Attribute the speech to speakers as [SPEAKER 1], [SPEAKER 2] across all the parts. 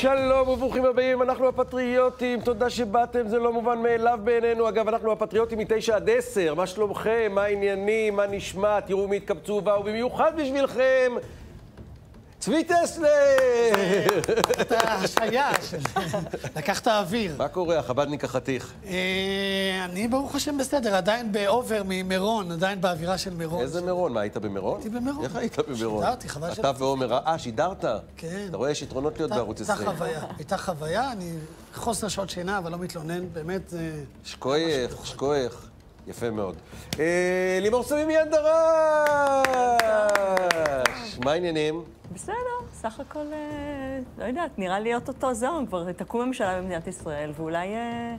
[SPEAKER 1] שלום וברוכים הבאים, אנחנו הפטריוטים, תודה שבאתם, זה לא מובן מאליו בעינינו. אגב, אנחנו הפטריוטים מתשע עד עשר, מה שלומכם, מה העניינים, מה נשמע, תראו מי התקבצו ובאו. במיוחד בשבילכם. צבי טסלר!
[SPEAKER 2] אתה השעיה, לקחת אוויר.
[SPEAKER 1] מה קורה, החבדניק החתיך?
[SPEAKER 2] אה, אני ברוך השם בסדר, עדיין באובר ממירון, עדיין באווירה של מירון.
[SPEAKER 1] איזה מירון? מה, היית במירון?
[SPEAKER 2] הייתי במירון.
[SPEAKER 1] איך היית במירון?
[SPEAKER 2] שידרתי, חבל ש...
[SPEAKER 1] אתה ועומר, אה, שידרת?
[SPEAKER 2] כן.
[SPEAKER 1] אתה רואה, יש יתרונות להיות בערוץ
[SPEAKER 2] הייתה
[SPEAKER 1] 20.
[SPEAKER 2] חוויה, הייתה חוויה, אני חוסר שעות שינה, אבל לא מתלונן, באמת, זה...
[SPEAKER 1] שכוייך, שכוייך. יפה מאוד. אה, לימור סמימיאן דרש! מה העניינים?
[SPEAKER 3] בסדר, סך הכל, אה, לא יודעת, נראה לי אוטוטו זהו, כבר תקום ממשלה במדינת ישראל, ואולי אה,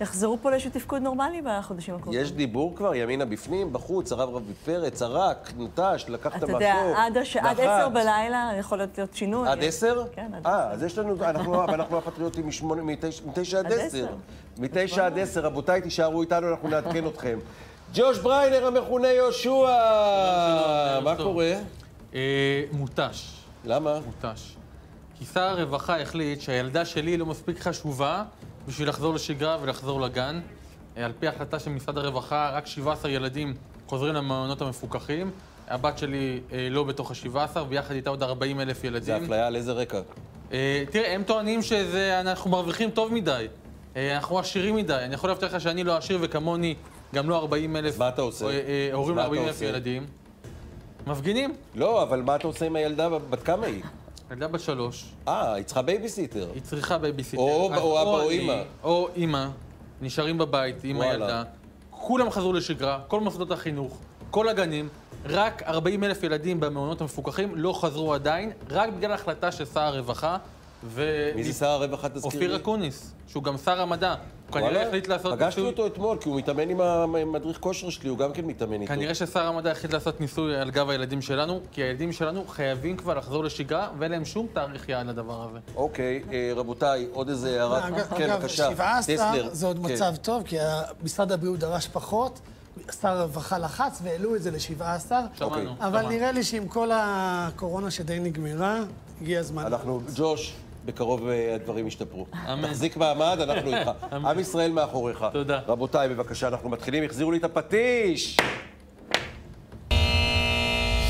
[SPEAKER 3] יחזרו פה לאיזשהו תפקוד נורמלי בחודשים הקרובים.
[SPEAKER 1] יש דיבור כבר, ימינה בפנים, בחוץ, הרב רבי פרץ, ערק, נטש, לקח את
[SPEAKER 3] אתה
[SPEAKER 1] המקום.
[SPEAKER 3] יודע, עד, הש... עד
[SPEAKER 1] לחץ.
[SPEAKER 3] עשר בלילה יכול להיות, להיות שינוי.
[SPEAKER 1] עד עשר?
[SPEAKER 3] כן, עד
[SPEAKER 1] אה,
[SPEAKER 3] עשר.
[SPEAKER 1] אז יש לנו, אנחנו, אנחנו הפטריוטים מתשע, עד
[SPEAKER 3] עד
[SPEAKER 1] עשר. מתשע עד עשר, רבותיי, תישארו איתנו, אנחנו נעדכן אתכם. ג'וש בריינר המכונה יהושע! מה. קורה?
[SPEAKER 4] אה, מותש,
[SPEAKER 1] למה?
[SPEAKER 4] מותש. כי שר הרווחה החליט שהילדה שלי לא מספיק חשובה בשביל לחזור לשגרה ולחזור לגן. אה, על פי החלטה של משרד הרווחה, רק 17 ילדים חוזרים למעונות המפוקחים. הבת שלי אה, לא בתוך ה-17, ויחד איתה עוד 40 אלף
[SPEAKER 1] זה
[SPEAKER 4] ילדים.
[SPEAKER 1] אפליה על איזה רקע?
[SPEAKER 4] אה, תראה, הם טוענים שאנחנו מרוויחים טוב מדי. אה, אנחנו עשירים מדי. אני יכול להבטיח לך שאני לא עשיר וכמוני גם לא 40 אלף...
[SPEAKER 1] מה אתה עושה?
[SPEAKER 4] הורים
[SPEAKER 1] מה אתה
[SPEAKER 4] ל-40 אלף? ילדים. מפגינים.
[SPEAKER 1] לא, אבל מה אתה עושה עם הילדה? בת כמה היא?
[SPEAKER 4] ילדה בת שלוש.
[SPEAKER 1] אה, היא צריכה בייביסיטר.
[SPEAKER 4] היא צריכה בייביסיטר.
[SPEAKER 1] או- אבא או
[SPEAKER 4] אני,
[SPEAKER 1] אמא.
[SPEAKER 4] או אימא, נשארים בבית עם. הילדה. כולם חזרו לשגרה, כל מוסדות החינוך, כל הגנים. רק 40 אלף ילדים במעונות המפוקחים לא חזרו עדיין, רק בגלל החלטה של שר הרווחה. ו...
[SPEAKER 1] מי זה שר הרווחה, תזכיר לי?
[SPEAKER 4] אופיר אקוניס, שהוא גם שר המדע. הוא כנראה? החליט לעשות
[SPEAKER 1] פגשתי
[SPEAKER 4] ניסוי...
[SPEAKER 1] אותו אתמול, כי הוא מתאמן עם המדריך כושר שלי, הוא גם כן מתאמן איתו.
[SPEAKER 4] כנראה ששר המדע החליט לעשות ניסוי על גב הילדים שלנו, כי הילדים שלנו חייבים כבר לחזור לשגרה, ואין להם שום תאריך יעד לדבר הזה.
[SPEAKER 1] אוקיי, אה, רבותיי, עוד איזה הערה?
[SPEAKER 2] אגב,
[SPEAKER 1] כן,
[SPEAKER 2] אגב,
[SPEAKER 1] בבקשה.
[SPEAKER 2] 17
[SPEAKER 1] טסלר.
[SPEAKER 2] זה עוד
[SPEAKER 1] כן.
[SPEAKER 2] מצב טוב, כי משרד הבריאות דרש פחות, שר הרווחה לחץ והעלו את זה ל-17,
[SPEAKER 1] אוקיי.
[SPEAKER 4] שמענו.
[SPEAKER 2] אבל
[SPEAKER 4] שמענו.
[SPEAKER 2] נראה לי שעם כל הקורונה שדי נגמרה, הגיע הזמן.
[SPEAKER 1] אנחנו, ג'וש, בקרוב אה, הדברים ישתפרו.
[SPEAKER 4] אמן.
[SPEAKER 1] תחזיק מעמד, אנחנו איתך. עם ישראל מאחוריך.
[SPEAKER 4] תודה.
[SPEAKER 1] רבותיי, בבקשה, אנחנו מתחילים, החזירו לי את הפטיש!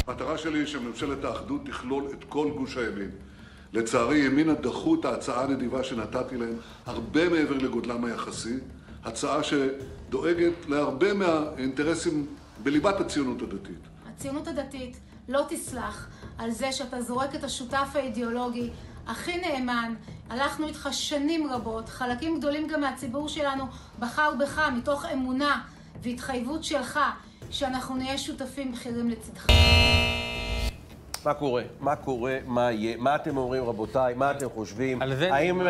[SPEAKER 5] המטרה שלי היא שממשלת האחדות תכלול את כל גוש הימין. לצערי, ימינה דחו את ההצעה הנדיבה שנתתי להם הרבה מעבר לגודלם היחסי, הצעה שדואגת להרבה מהאינטרסים בליבת הציונות הדתית.
[SPEAKER 6] הציונות הדתית לא תסלח על זה שאתה זורק את השותף האידיאולוגי הכי נאמן. הלכנו איתך שנים רבות, חלקים גדולים גם מהציבור שלנו בחר בך מתוך אמונה והתחייבות שלך שאנחנו נהיה שותפים בכירים לצדך.
[SPEAKER 1] מה קורה? מה קורה? מה יהיה? מה אתם אומרים, רבותיי? מה אתם חושבים? האם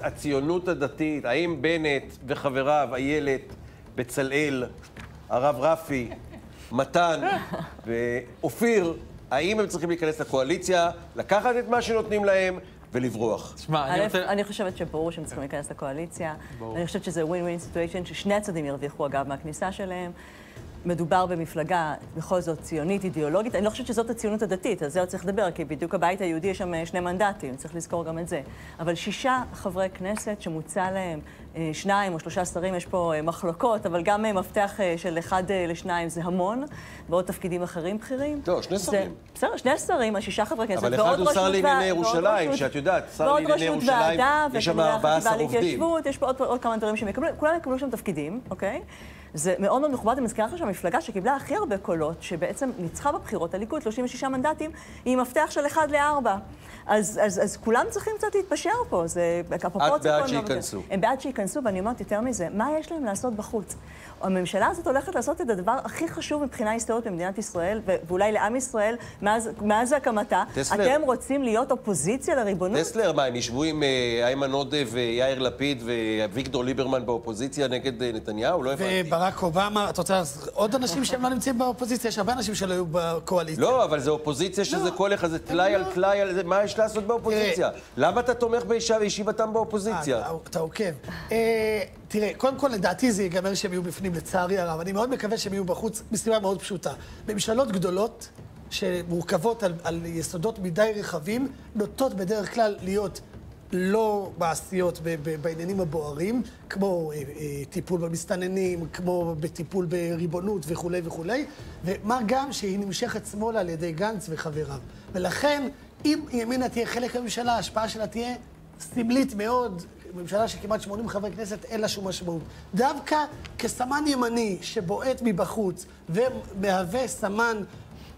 [SPEAKER 1] הציונות הדתית, האם בנט וחבריו, איילת, בצלאל, הרב רפי, מתן ואופיר, האם הם צריכים להיכנס לקואליציה, לקחת את מה שנותנים להם ולברוח?
[SPEAKER 4] שמע, אני רוצה...
[SPEAKER 3] אני חושבת שברור שהם צריכים להיכנס לקואליציה.
[SPEAKER 4] ברור.
[SPEAKER 3] אני חושבת שזה ווין ווין סיטואשן, ששני הצדדים ירוויחו אגב מהכניסה שלהם. מדובר במפלגה, בכל זאת, ציונית, אידיאולוגית. אני לא חושבת שזאת הציונות הדתית, על זה עוד צריך לדבר, כי בדיוק הבית היהודי יש שם אה, שני מנדטים, צריך לזכור גם את זה. אבל שישה חברי כנסת שמוצע להם שניים או שלושה שרים, יש פה אה, מחלוקות, אבל גם אה, מפתח אה, של אחד לשניים זה המון, ועוד תפקידים אחרים בכירים.
[SPEAKER 1] לא, שני שרים.
[SPEAKER 3] בסדר, שני שרים, אז שישה חברי כנסת,
[SPEAKER 1] אבל אחד
[SPEAKER 3] ועוד
[SPEAKER 1] הוא שר
[SPEAKER 3] רשות
[SPEAKER 1] לענייני
[SPEAKER 3] ועוד
[SPEAKER 1] ירושלים,
[SPEAKER 3] רשות-
[SPEAKER 1] שאת יודעת, שר
[SPEAKER 3] ועוד
[SPEAKER 1] לענייני
[SPEAKER 3] רשות
[SPEAKER 1] ירושלים, יש שם
[SPEAKER 3] וכנראה
[SPEAKER 1] 14
[SPEAKER 3] החטיבה
[SPEAKER 1] עובדים.
[SPEAKER 3] יש פה עוד, עוד כמה דברים שהם יקבלו, כולם יקבלו שם תפקידים, אוקיי? זה מאוד מאוד מכובד, אני מזכירה לך שהמפלגה שקיבלה הכי הרבה קולות, שבעצם ניצחה בבחירות, הליכוד, 36 מנדטים, היא מפתח של 1 ל-4. אז, אז, אז כולם צריכים קצת להתפשר פה, זה... הפרופורציות
[SPEAKER 1] בעד שייכנסו.
[SPEAKER 3] הם בעד שייכנסו, ואני אומרת יותר מזה, מה יש להם לעשות בחוץ? הממשלה הזאת הולכת לעשות את הדבר הכי חשוב מבחינה היסטורית במדינת ישראל, ואולי לעם ישראל, מאז, מאז הקמתה.
[SPEAKER 1] טסלר.
[SPEAKER 3] אתם רוצים להיות אופוזיציה לריבונות?
[SPEAKER 1] טסלר, מה, הם ישבו עם אה, איימן עודה ויאיר לפיד ואביגדור ליברמן באופוזיציה נגד אה, נתניהו? לא הבנתי.
[SPEAKER 2] וברק אובמה, אתה רוצה עוד אנשים שהם לא נמצאים באופוזיציה? יש הרבה אנשים שלא היו בקואליציה.
[SPEAKER 1] לא, אבל זה אופוזיציה שזה
[SPEAKER 2] לא,
[SPEAKER 1] כל אחד, זה טלאי על
[SPEAKER 2] לא.
[SPEAKER 1] טלאי על זה, מה יש לעשות באופוזיציה? למה אתה תומך באישה וישיבתם באופוזיציה?
[SPEAKER 2] אה, אתה- עוקב. אה, תראה, קודם כל, לדעתי זה ייגמר שהם יהיו בפנים, לצערי הרב. אני מאוד מקווה שהם יהיו בחוץ, מסיבה מאוד פשוטה. ממשלות גדולות, שמורכבות על, על יסודות מדי רחבים, נוטות בדרך כלל להיות לא מעשיות בעניינים הבוערים, כמו אה, אה, טיפול במסתננים, כמו בטיפול בריבונות וכולי וכולי, ומה גם שהיא נמשכת שמאלה על ידי גנץ וחבריו. ולכן, אם ימינה תהיה חלק מהממשלה, ההשפעה שלה תהיה סמלית מאוד, ממשלה של כמעט 80 חברי כנסת, אין לה שום משמעות. דווקא כסמן ימני שבועט מבחוץ ומהווה סמן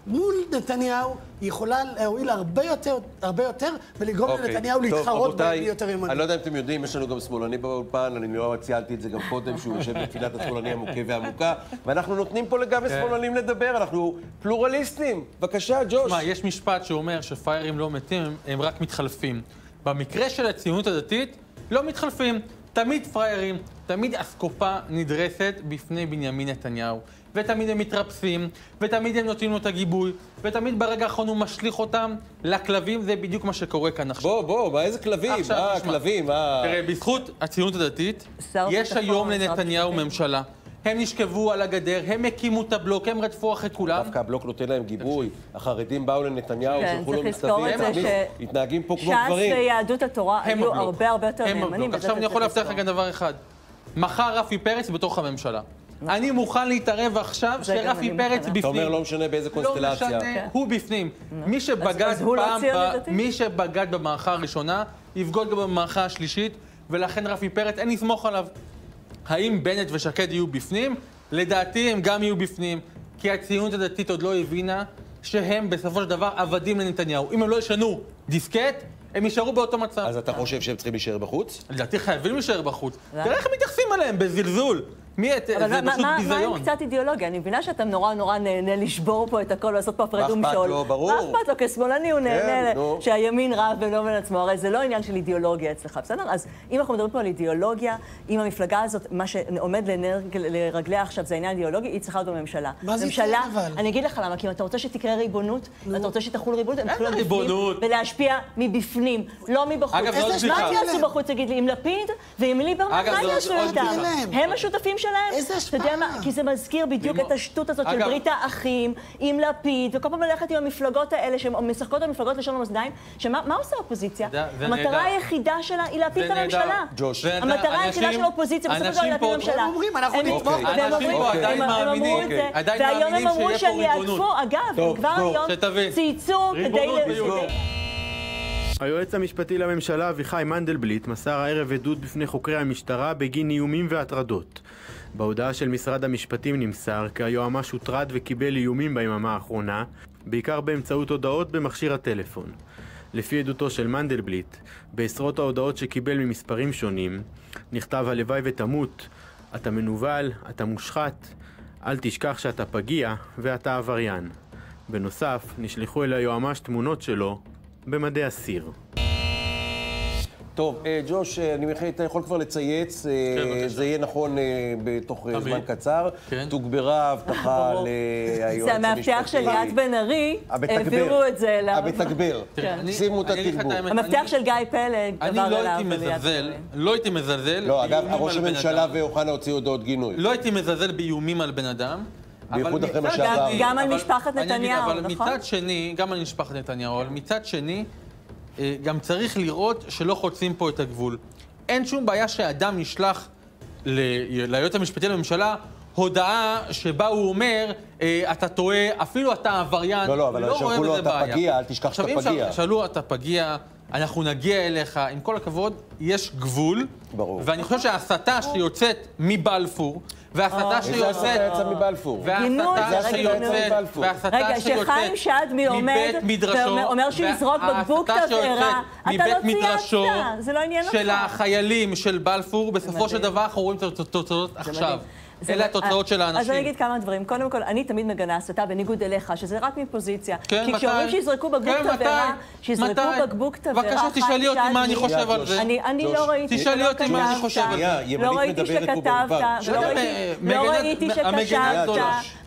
[SPEAKER 2] מול נתניהו, היא יכולה להועיל הרבה יותר, הרבה יותר ולגרום
[SPEAKER 1] אוקיי.
[SPEAKER 2] לנתניהו
[SPEAKER 1] טוב,
[SPEAKER 2] להתחרות בהם יותר ימני.
[SPEAKER 1] אני לא יודע אם אתם יודעים, יש לנו גם שמאלני באולפן, אני לא ציינתי את זה גם קודם, שהוא יושב בפינת השמאלני המוכה והעמוקה, ואנחנו נותנים פה לגבי
[SPEAKER 4] כן.
[SPEAKER 1] שמאלנים לדבר, אנחנו פלורליסטים. בבקשה, ג'וש.
[SPEAKER 4] תשמע, יש משפט שאומר שפראיירים לא מתים, הם רק מתחלפים. במקרה של הציונות הדתית, לא מתחלפים. תמיד פראיירים, תמיד אסקופה נדרסת בפני בנימין נתניהו. ותמיד הם מתרפסים, ותמיד הם נותנים לו את הגיבוי, ותמיד ברגע האחרון הוא משליך אותם לכלבים, זה בדיוק מה שקורה כאן עכשיו.
[SPEAKER 1] בוא, בוא, מה, איזה כלבים?
[SPEAKER 4] עכשיו,
[SPEAKER 1] מה,
[SPEAKER 4] תשמע.
[SPEAKER 1] כלבים? מה...
[SPEAKER 4] תראה, בזכות הציונות הדתית, יש היום לנתניהו. ממשלה. הם נשכבו על הגדר, הם הקימו את הבלוק, הם רדפו אחרי כולם.
[SPEAKER 1] דווקא הבלוק נותן להם גיבוי. החרדים באו לנתניהו,
[SPEAKER 3] כן,
[SPEAKER 1] שלחו לו מכתבים, מתנהגים פה כמו
[SPEAKER 3] ש"ס
[SPEAKER 1] גברים.
[SPEAKER 3] ויהדות התורה
[SPEAKER 4] הם
[SPEAKER 3] היו. הרבה הרבה יותר
[SPEAKER 4] הם
[SPEAKER 3] נאמנים.
[SPEAKER 4] עכשיו אני יכול להבטיח גם דבר אחד. מחר רפי פרץ בתוך הממשלה. אני מוכן להתערב עכשיו שרפי פרץ
[SPEAKER 3] מוכנה.
[SPEAKER 1] אתה
[SPEAKER 4] בפנים.
[SPEAKER 1] אומר, לא משנה באיזה
[SPEAKER 4] לא
[SPEAKER 1] קונסטלציה.
[SPEAKER 4] משנה, הוא בפנים. מי שבגד
[SPEAKER 3] לא
[SPEAKER 4] פעם? מי שבגד במערכה הראשונה, יבגוד גם במערכה השלישית, ולכן רפי פרץ, אין לסמוך עליו. האם בנט ושקד יהיו בפנים? לדעתי הם גם יהיו בפנים, כי הציונות הדתית עוד לא הבינה שהם בסופו של דבר עבדים לנתניהו. אם הם לא ישנו דיסקט, הם יישארו באותו מצב.
[SPEAKER 1] אז אתה חושב שהם צריכים להישאר בחוץ?
[SPEAKER 4] לדעתי חייבים להישאר בחוץ. תראה איך הם מתייחסים אליהם, בזלזול. מי את... זה
[SPEAKER 3] מה-
[SPEAKER 4] פשוט
[SPEAKER 3] מה- מה עם
[SPEAKER 4] ביזיון.
[SPEAKER 3] קצת אידיאולוגיה? אני מבינה שאתה נורא נורא נהנה לשבור פה את הכל ולעשות פה הפרד
[SPEAKER 1] מה אכפת
[SPEAKER 3] ומשול.
[SPEAKER 1] לו? ברור.
[SPEAKER 3] מה אכפת לו? כשמאלני הוא נהנה
[SPEAKER 1] נו.
[SPEAKER 3] שהימין רב בינו ובין עצמו. הרי זה לא עניין של אידיאולוגיה אצלך, בסדר? אז אם אנחנו מדברים פה על אידיאולוגיה, אם המפלגה הזאת, מה שעומד לרגליה עכשיו זה עניין אידיאולוגי, היא צריכה להיות בממשלה.
[SPEAKER 2] מה זה
[SPEAKER 3] ממשלה,
[SPEAKER 2] ייתן אבל?
[SPEAKER 3] אני אגיד לך למה, כי אם אתה רוצה שתקרה ריבונות, ואתה רוצה שתחול ריבונות, הם צריכים
[SPEAKER 4] ריבונות?
[SPEAKER 3] בפנים ולהשפיע מבפנים, לא מבחוץ.
[SPEAKER 4] אגב,
[SPEAKER 3] מה
[SPEAKER 4] בדיחה.
[SPEAKER 2] השפעה
[SPEAKER 3] הם יעשו
[SPEAKER 2] עליהם?
[SPEAKER 3] בחוץ, תגיד לי, עם לפיד ועם ליברמן,
[SPEAKER 4] אגב,
[SPEAKER 3] מה יעשו איתם? הם השותפים שלהם?
[SPEAKER 2] איזה
[SPEAKER 3] אתה יודע מה?
[SPEAKER 2] השפעה?
[SPEAKER 3] כי זה מזכיר בדיוק
[SPEAKER 4] לימור-
[SPEAKER 3] את השטות הזאת של ברית האחים, עם לפיד, וכל פעם ללכת עם המפלגות האלה, שהן משחקות במפלגות לשון המאזניים, שמה מה עושה האופוזיציה? המטרה היחידה שלה היא להפיל את. הממשלה. המטרה היחידה של האופוזיציה בסופו של דבר היא
[SPEAKER 4] אנשים
[SPEAKER 3] להפיל
[SPEAKER 4] פה-
[SPEAKER 3] ממשלה.
[SPEAKER 2] הם אומרים, אנחנו
[SPEAKER 3] הם-
[SPEAKER 2] נתמוך.
[SPEAKER 4] אנשים
[SPEAKER 3] אומרים-
[SPEAKER 4] פה
[SPEAKER 3] הם-
[SPEAKER 4] עדיין מאמינים, עדיין
[SPEAKER 3] והיום הם
[SPEAKER 4] מאמינים
[SPEAKER 3] אמרו
[SPEAKER 4] שיהיה
[SPEAKER 3] שהם
[SPEAKER 4] פה ריבונות.
[SPEAKER 3] יעדפו, אגב, הם כבר היום. צייצו כדי...
[SPEAKER 7] היועץ המשפטי לממשלה אביחי מנדלבליט מסר הערב עדות בפני חוקרי המשטרה בגין איומים והטרדות. בהודעה של משרד המשפטים נמסר כי היועמ"ש הוטרד וקיבל איומים ביממה האחרונה, בעיקר באמצעות הודעות במכשיר הטלפון. לפי עדותו של מנדלבליט, בעשרות ההודעות שקיבל ממספרים שונים, נכתב הלוואי ותמות, אתה מנוול, אתה מושחת, אל תשכח שאתה פגיע ואתה עבריין. בנוסף, נשלחו אל היועמ"ש תמונות שלו במדי אסיר.
[SPEAKER 1] טוב, אה, ג'וש, אה, אני מניח אתה יכול כבר לצייץ, אה,
[SPEAKER 4] כן.
[SPEAKER 1] זה יהיה נכון בתוך
[SPEAKER 4] תמיד.
[SPEAKER 1] זמן קצר.
[SPEAKER 4] כן.
[SPEAKER 1] תוגברה ההבטחה. ליועץ
[SPEAKER 3] זה
[SPEAKER 1] המשפטי.
[SPEAKER 3] המאבטח של ליאת בן ארי. העבירו את זה אליו.
[SPEAKER 1] המתגבר.
[SPEAKER 4] אני-
[SPEAKER 1] שימו את
[SPEAKER 4] אני
[SPEAKER 1] התגבור.
[SPEAKER 4] אני-
[SPEAKER 3] של גיא פלג
[SPEAKER 4] אני
[SPEAKER 3] עבר
[SPEAKER 4] לא
[SPEAKER 3] אליו.
[SPEAKER 4] הייתי
[SPEAKER 3] וליאת
[SPEAKER 4] מזלזל,
[SPEAKER 3] בן ארי.
[SPEAKER 4] לא הייתי מזלזל.
[SPEAKER 1] לא, אגב, ראש הממשלה. ואוחנה הוציאו הודעות גינוי.
[SPEAKER 4] לא הייתי מזלזל באיומים על בן אדם.
[SPEAKER 1] בייחוד
[SPEAKER 4] אבל
[SPEAKER 1] אחרי מה שעבר.
[SPEAKER 3] גם על
[SPEAKER 4] אבל-
[SPEAKER 3] משפחת
[SPEAKER 4] אני
[SPEAKER 3] נתניהו,
[SPEAKER 4] אבל
[SPEAKER 3] נכון?
[SPEAKER 4] מצד שני, גם על משפחת נתניהו, אבל מצד שני, גם צריך לראות שלא חוצים פה את הגבול. אין שום בעיה שאדם ישלח ל- ליועץ המשפטי לממשלה הודעה שבה הוא אומר, אה, אתה טועה, אפילו אתה עבריין.
[SPEAKER 1] לא, לא, אבל
[SPEAKER 4] רואה
[SPEAKER 1] שלחו לו, "אתה
[SPEAKER 4] בעיה."
[SPEAKER 1] פגיע, אל תשכח
[SPEAKER 4] עכשיו,
[SPEAKER 1] שאתה
[SPEAKER 4] אם
[SPEAKER 1] פגיע.
[SPEAKER 4] ש- שאלו, אתה פגיע, אנחנו נגיע אליך, עם כל הכבוד, יש גבול.
[SPEAKER 1] ברור.
[SPEAKER 4] ואני חושב שההסתה שיוצאת מבלפור, וההסתה
[SPEAKER 1] איזה הסתה
[SPEAKER 4] שיוצאת...
[SPEAKER 1] יצא מבלפור?
[SPEAKER 3] גינו את זה,
[SPEAKER 4] וההסתה
[SPEAKER 3] רגע, גינו את זה.
[SPEAKER 4] שיוצאת,
[SPEAKER 1] מבלפור.
[SPEAKER 3] רגע,
[SPEAKER 4] שיוצאת
[SPEAKER 3] שחיים שדמי עומד
[SPEAKER 4] מבית מדרשו,
[SPEAKER 3] ואומר שהוא יזרוק בקבוק תבערה, אתה לא
[SPEAKER 4] מבית מדרשו
[SPEAKER 3] צייצת, זה לא עניין
[SPEAKER 4] של
[SPEAKER 3] אותך.
[SPEAKER 4] החיילים של בלפור, בסופו של. דבר אנחנו רואים את התוצאות עכשיו. אלה
[SPEAKER 3] לא-
[SPEAKER 4] התוצאות של
[SPEAKER 3] אז אני
[SPEAKER 4] האנשים.
[SPEAKER 3] אגיד כמה דברים. קודם כל, אני תמיד מגנה הסתה בניגוד אליך, שזה רק מפוזיציה.
[SPEAKER 4] כן,
[SPEAKER 3] כי
[SPEAKER 4] מתי?
[SPEAKER 3] כשאומרים שיזרקו בקבוק
[SPEAKER 4] כן?
[SPEAKER 3] תבערה, שיזרקו? בקבוק תבערה,
[SPEAKER 4] בבקשה, תשאלי אותי מה אני. חושב על זה.
[SPEAKER 3] אני, אני
[SPEAKER 1] ג'וש,
[SPEAKER 3] לא ראיתי
[SPEAKER 4] תשאלי
[SPEAKER 3] שלא
[SPEAKER 4] אותי מה אני
[SPEAKER 3] כתבת,
[SPEAKER 4] חושב על זה.
[SPEAKER 1] שנייה, ימנית
[SPEAKER 3] לא ראיתי שכתבת, לא ראיתי שכתבת.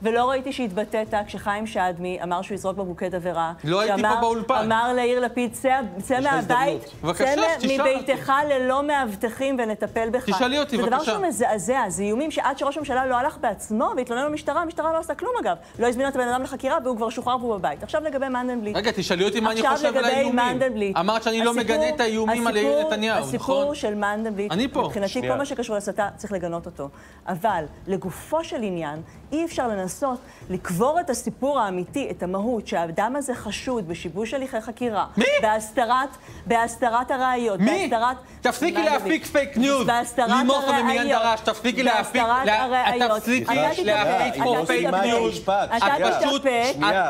[SPEAKER 3] ולא ראיתי שהתבטאת כשחיים שדמי אמר שהוא יזרוק בקבוקי תבערה.
[SPEAKER 4] לא הייתי
[SPEAKER 3] שאמר-
[SPEAKER 4] פה באולפן.
[SPEAKER 3] אמר ליאיר לפיד, צא מהבית,
[SPEAKER 4] בבקשה,
[SPEAKER 3] צא מביתך ללא מאבטחים ונטפל בך.
[SPEAKER 4] תשאלי אותי,
[SPEAKER 3] זה דבר
[SPEAKER 4] בבקשה.
[SPEAKER 3] שהוא מזעזע, זה איומים שעד שראש הממשלה לא הלך בעצמו והתלונן במשטרה, המשטרה לא עושה כלום אגב. לא הזמינה את הבן אדם לחקירה והוא כבר שוחרר והוא בבית. עכשיו לגבי מנדלבליט.
[SPEAKER 4] רגע, תשאלי אותי מה אני
[SPEAKER 3] עכשיו
[SPEAKER 4] חושב על
[SPEAKER 3] לגבי
[SPEAKER 4] האיומים. אמרת שאני לא
[SPEAKER 3] הסיפור-
[SPEAKER 4] מגנה את האיומים על
[SPEAKER 3] הסיפור-
[SPEAKER 4] יאיר נתניהו,
[SPEAKER 3] הסיפור
[SPEAKER 4] נכון?
[SPEAKER 3] של מנדלבליט,
[SPEAKER 4] אני פה.
[SPEAKER 3] מבחינתי
[SPEAKER 1] שנייה.
[SPEAKER 3] כל מה שקשור להסתה צריך לגנות אותו. אבל לגופו של עניין, אי אפשר לנסות לקבור את הסיפור האמיתי, את המהות, שהאדם הזה חשוד בשיבוש הליכי חקירה.
[SPEAKER 4] מי?
[SPEAKER 3] בהסתרת, בהסתרת הראיות.
[SPEAKER 4] מי?
[SPEAKER 3] בהסתרת...
[SPEAKER 4] תפסיקי. להפיק פייק ניוז.
[SPEAKER 3] בהסתרת
[SPEAKER 4] לימור
[SPEAKER 3] הראיות.
[SPEAKER 4] דרש, תפסיקי להפיק...
[SPEAKER 3] בהסתרת הראיות.
[SPEAKER 4] תפסיקי
[SPEAKER 3] אתה
[SPEAKER 4] פייק. ניוז. את.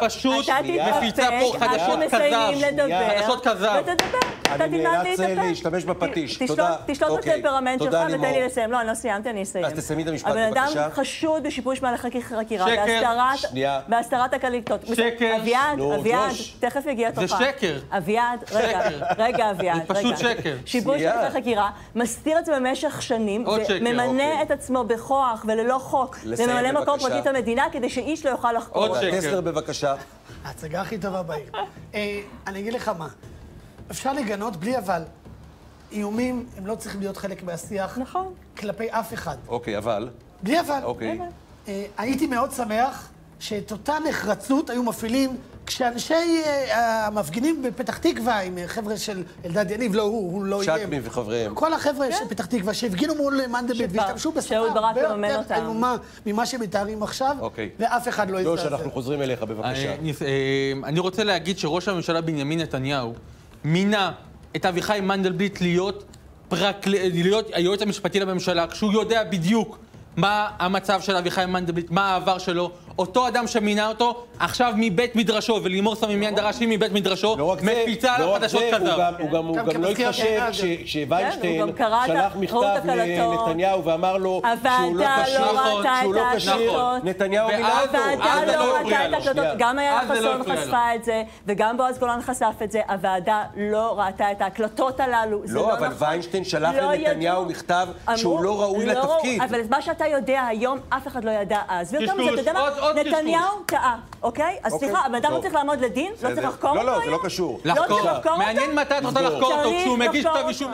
[SPEAKER 4] פשוט, מפיצה פה חדשות
[SPEAKER 3] אנחנו מסיימים
[SPEAKER 4] כזב.
[SPEAKER 3] לדבר.
[SPEAKER 4] חדשות כזב.
[SPEAKER 3] ותדבר. אתה
[SPEAKER 1] אני
[SPEAKER 3] תלמד
[SPEAKER 1] נאלץ,
[SPEAKER 3] להתאפק.
[SPEAKER 1] להשתמש בפטיש.
[SPEAKER 3] תשלוט-
[SPEAKER 1] תודה.
[SPEAKER 3] תשלוט
[SPEAKER 1] אוקיי.
[SPEAKER 3] בטמפרמנט שלך ותן. לי לסיים. לא, אני לא סיימתי, אני אסיים.
[SPEAKER 1] אז תסיימי את המשפט,
[SPEAKER 3] הבן
[SPEAKER 1] בבקשה.
[SPEAKER 3] אדם חשוד בשיבוש מהלכי חקירה.
[SPEAKER 4] שקר.
[SPEAKER 3] בהסתרת- הקליטות.
[SPEAKER 4] שקר.
[SPEAKER 3] אביעד,
[SPEAKER 1] נו,
[SPEAKER 3] אביעד. תכף יגיע
[SPEAKER 4] זה
[SPEAKER 3] תורך.
[SPEAKER 4] שקר.
[SPEAKER 3] אביעד, רגע, רגע, אביעד,
[SPEAKER 4] זה פשוט. שקר.
[SPEAKER 3] שיבוש
[SPEAKER 1] שנייה.
[SPEAKER 3] הליכי חקירה, מסתיר את זה במשך שנים,
[SPEAKER 4] עוד שקר,
[SPEAKER 3] וממנה
[SPEAKER 1] אוקיי.
[SPEAKER 3] את עצמו בכוח וללא חוק
[SPEAKER 1] לסיים,
[SPEAKER 3] לממלא מקום. פרקליט המדינה, כדי שאיש לא יוכל לחקור
[SPEAKER 4] עוד
[SPEAKER 3] אותו.
[SPEAKER 4] שקר.
[SPEAKER 1] טסלר, בבקשה.
[SPEAKER 2] ההצגה הכי טובה בעיר. אה, אני אגיד לך מה, אפשר לגנות בלי אבל. איומים הם לא צריכים להיות חלק מהשיח
[SPEAKER 3] נכון.
[SPEAKER 2] כלפי אף אחד.
[SPEAKER 1] אוקיי, אבל...
[SPEAKER 2] בלי אבל.
[SPEAKER 1] אוקיי.
[SPEAKER 2] אה, הייתי מאוד שמח שאת אותה נחרצות היו מפעילים כשאנשי אה, המפגינים בפתח תקווה, עם אה, חבר'ה של אלדד יניב, לא הוא, הוא לא איים.
[SPEAKER 1] שקמי וחבריהם.
[SPEAKER 2] כל החבר'ה של פתח תקווה שהפגינו מול מנדלבליט והשתמשו בשפה הרבה יותר. איומה ממה שמתארים עכשיו,
[SPEAKER 1] אוקיי.
[SPEAKER 2] ואף אחד לא יזדעזע.
[SPEAKER 1] אנחנו חוזרים אליך, בבקשה.
[SPEAKER 4] אני, אה, אני רוצה להגיד שראש הממשלה בנימין נתניהו מינה את אביחי מנדלבליט להיות, פרקל... להיות היועץ המשפטי לממשלה, כשהוא יודע בדיוק מה המצב של אביחי מנדלבליט, מה העבר שלו. אותו אדם שמינה אותו, עכשיו מבית מדרשו, ולימור סמימיאן דרשי מבית מדרשו,
[SPEAKER 1] לא
[SPEAKER 4] מפיצה
[SPEAKER 1] לא
[SPEAKER 4] עליו
[SPEAKER 1] רק
[SPEAKER 4] חדשות כזב.
[SPEAKER 1] גם- הוא גם- הוא
[SPEAKER 2] גם
[SPEAKER 1] גם לא התחשב
[SPEAKER 2] הרדיו.
[SPEAKER 1] כש-
[SPEAKER 3] כן,
[SPEAKER 1] שלח מכתב. לנתניהו ואמר לו שהוא לא כשיר,
[SPEAKER 3] לא
[SPEAKER 1] לא. נתניהו מינה אותו.
[SPEAKER 4] אז
[SPEAKER 3] הוועדה
[SPEAKER 4] זה לא
[SPEAKER 3] לא
[SPEAKER 4] הפריע
[SPEAKER 3] ראתה את
[SPEAKER 4] לו.
[SPEAKER 3] ההקלטות. גם איילה
[SPEAKER 4] זה לא
[SPEAKER 3] חסון. חשפה את זה, וגם בועז גולן חשף את זה, הוועדה לא ראתה את ההקלטות הללו, זה לא
[SPEAKER 1] לא,
[SPEAKER 3] נכון.
[SPEAKER 1] אבל ויינשטיין שלח
[SPEAKER 3] לא
[SPEAKER 1] לנתניהו. מכתב שהוא לא ראוי לתפקיד.
[SPEAKER 3] אבל מה שאתה יודע היום, אף אחד לא ידע אז. ויותר מזה, אתה יודע
[SPEAKER 4] עוד-
[SPEAKER 3] מה?
[SPEAKER 4] עוד
[SPEAKER 3] נתניהו טעה, אוקיי? אז
[SPEAKER 1] אוקיי,
[SPEAKER 3] סליחה, הבן אדם לא. צריך לעמוד לדין? לא
[SPEAKER 1] בסדר.
[SPEAKER 3] צריך לחקור
[SPEAKER 1] לא,
[SPEAKER 3] אותו
[SPEAKER 1] לא, זה? לא קשור.
[SPEAKER 3] לא צריך
[SPEAKER 4] לחקור. מעניין מתי את רוצה. לחקור אותו, כשהוא מגיש כתב אישום.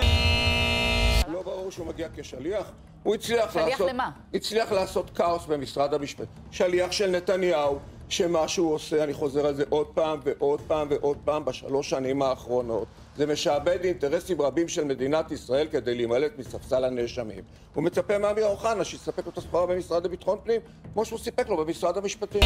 [SPEAKER 8] לא ברור שהוא מגיע כשליח? הוא הצליח
[SPEAKER 9] שליח
[SPEAKER 8] לעשות...
[SPEAKER 9] למה?
[SPEAKER 8] הצליח לעשות כאוס במשרד המשפטים. שליח של נתניהו, שמה שהוא עושה, אני חוזר על זה עוד פעם ועוד פעם ועוד פעם בשלוש שנים האחרונות, זה משעבד אינטרסים רבים של מדינת ישראל כדי להימלט מספסל הנאשמים. הוא מצפה מאמיר אוחנה שיספק לו את הסחורה במשרד לביטחון פנים, כמו שהוא סיפק לו במשרד המשפטים.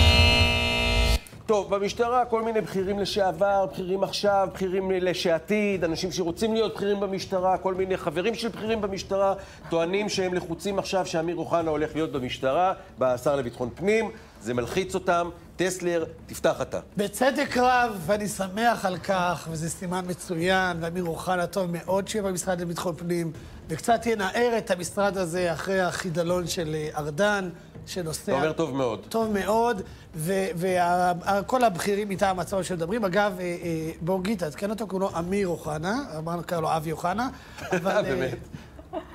[SPEAKER 1] טוב, במשטרה כל מיני בכירים לשעבר, בכירים עכשיו, בכירים לשעתיד, אנשים שרוצים להיות בכירים במשטרה, כל מיני חברים של בכירים במשטרה, טוענים שהם לחוצים עכשיו שאמיר אוחנה הולך להיות במשטרה, בשר לביטחון פנים, זה מלחיץ אותם. טסלר, תפתח אתה.
[SPEAKER 2] בצדק רב, ואני שמח על כך, וזה סימן מצוין, ואמיר אוחנה טוב מאוד שיהיה במשרד לביטחון פנים, וקצת ינער את המשרד הזה אחרי החידלון של אה, ארדן, שנוסע...
[SPEAKER 1] אתה אומר טוב מאוד.
[SPEAKER 2] טוב מאוד, וכל הבכירים מטעם עצמם שמדברים, אגב, אה, אה, בוגי, תעדכן אותו, קוראים לו אמיר אוחנה, אמרנו, קרא לו אבי אוחנה,
[SPEAKER 1] באמת.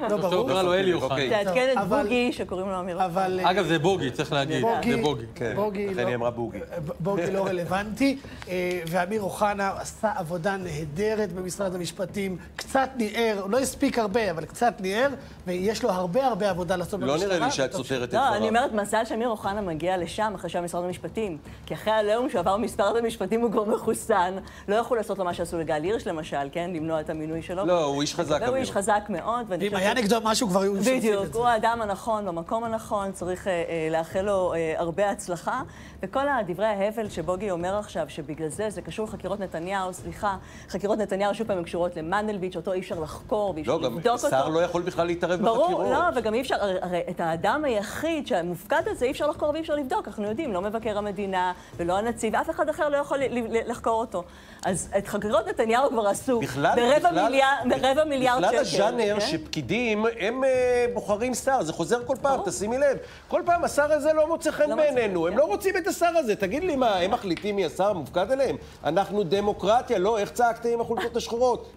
[SPEAKER 2] לא ברור.
[SPEAKER 4] קרא לו אלי
[SPEAKER 1] אוקיי.
[SPEAKER 4] אוחנה.
[SPEAKER 3] תעדכן את
[SPEAKER 2] אבל-
[SPEAKER 3] בוגי, שקוראים לו אמיר.
[SPEAKER 2] אבל... אה,
[SPEAKER 4] אגב, זה בוגי, צריך להגיד.
[SPEAKER 2] בוגי,
[SPEAKER 4] זה בוגי.
[SPEAKER 1] כן,
[SPEAKER 2] בוגי
[SPEAKER 1] לכן
[SPEAKER 2] לא-
[SPEAKER 1] היא אמרה בוגי.
[SPEAKER 2] בוגי לא רלוונטי, אה, ואמיר אוחנה עשה עבודה נהדרת במשרד המשפטים, קצת ניער, לא הספיק הרבה, אבל קצת ניער, ויש לו הרבה הרבה עבודה לעשות
[SPEAKER 1] לא
[SPEAKER 2] במשטרה.
[SPEAKER 1] נראה לי שאת סותרת את
[SPEAKER 3] לא, אני
[SPEAKER 1] דבריו.
[SPEAKER 3] אומרת, מזל שאמיר אוחנה מגיע לשם אחרי שהיה משרד המשפטים. כי אחרי העליהום שעבר משרד המשפטים הוא כבר מחוסן. לא יכול לעשות לו מה שעשו לגל הירש למשל, כן? למנוע את המינוי שלו.
[SPEAKER 1] לא, הוא איש חזק,
[SPEAKER 3] והוא
[SPEAKER 1] אמיר.
[SPEAKER 3] איש חזק מאוד, ואני
[SPEAKER 2] ואם היה נגדו משהו, כבר
[SPEAKER 3] בדיוק,
[SPEAKER 2] את זה.
[SPEAKER 3] הוא האדם הנכון במקום הנכון, צריך אה, אה, לאחל לו אה, הרבה הצלחה. וכל הדברי ההבל שבוגי אומר עכשיו, שבגלל זה זה קשור לחקירות נתניהו, סליחה, חקירות נתניהו שוב פעם הן קשורות למנדלבליט, שאותו אי אפשר לחקור ואי אפשר
[SPEAKER 1] לא, גם
[SPEAKER 3] לבדוק אותו.
[SPEAKER 1] שר לא יכול בכלל להתערב
[SPEAKER 3] ברור,
[SPEAKER 1] בחקירות.
[SPEAKER 3] לא, וגם אי אפשר, הרי, את האדם היחיד שהמופקד על זה אי אפשר לחקור ואי אפשר לבדוק, אנחנו יודעים, לא מבקר המדינה ולא הנציב, אף אחד אחר לא יכול לחקור אותו. אז את חקירות נתניהו כבר עשו
[SPEAKER 1] בכלל,
[SPEAKER 3] ברבע
[SPEAKER 1] בכלל,
[SPEAKER 3] מיליארד, ברבע מיליארד שקל.
[SPEAKER 1] בכלל הז'אנר
[SPEAKER 3] כן?
[SPEAKER 1] שפקידים, הם אה, בוחרים שר, זה חוזר כל פעם, תשימי לב. כל פעם השר הזה לא מוצא חן
[SPEAKER 3] לא
[SPEAKER 1] בעינינו, הם
[SPEAKER 3] כן.
[SPEAKER 1] לא רוצים את השר הזה. תגיד לי מה, הם מחליטים מי השר המופקד עליהם? אנחנו דמוקרטיה, לא, איך צעקתם עם החולצות השחורות?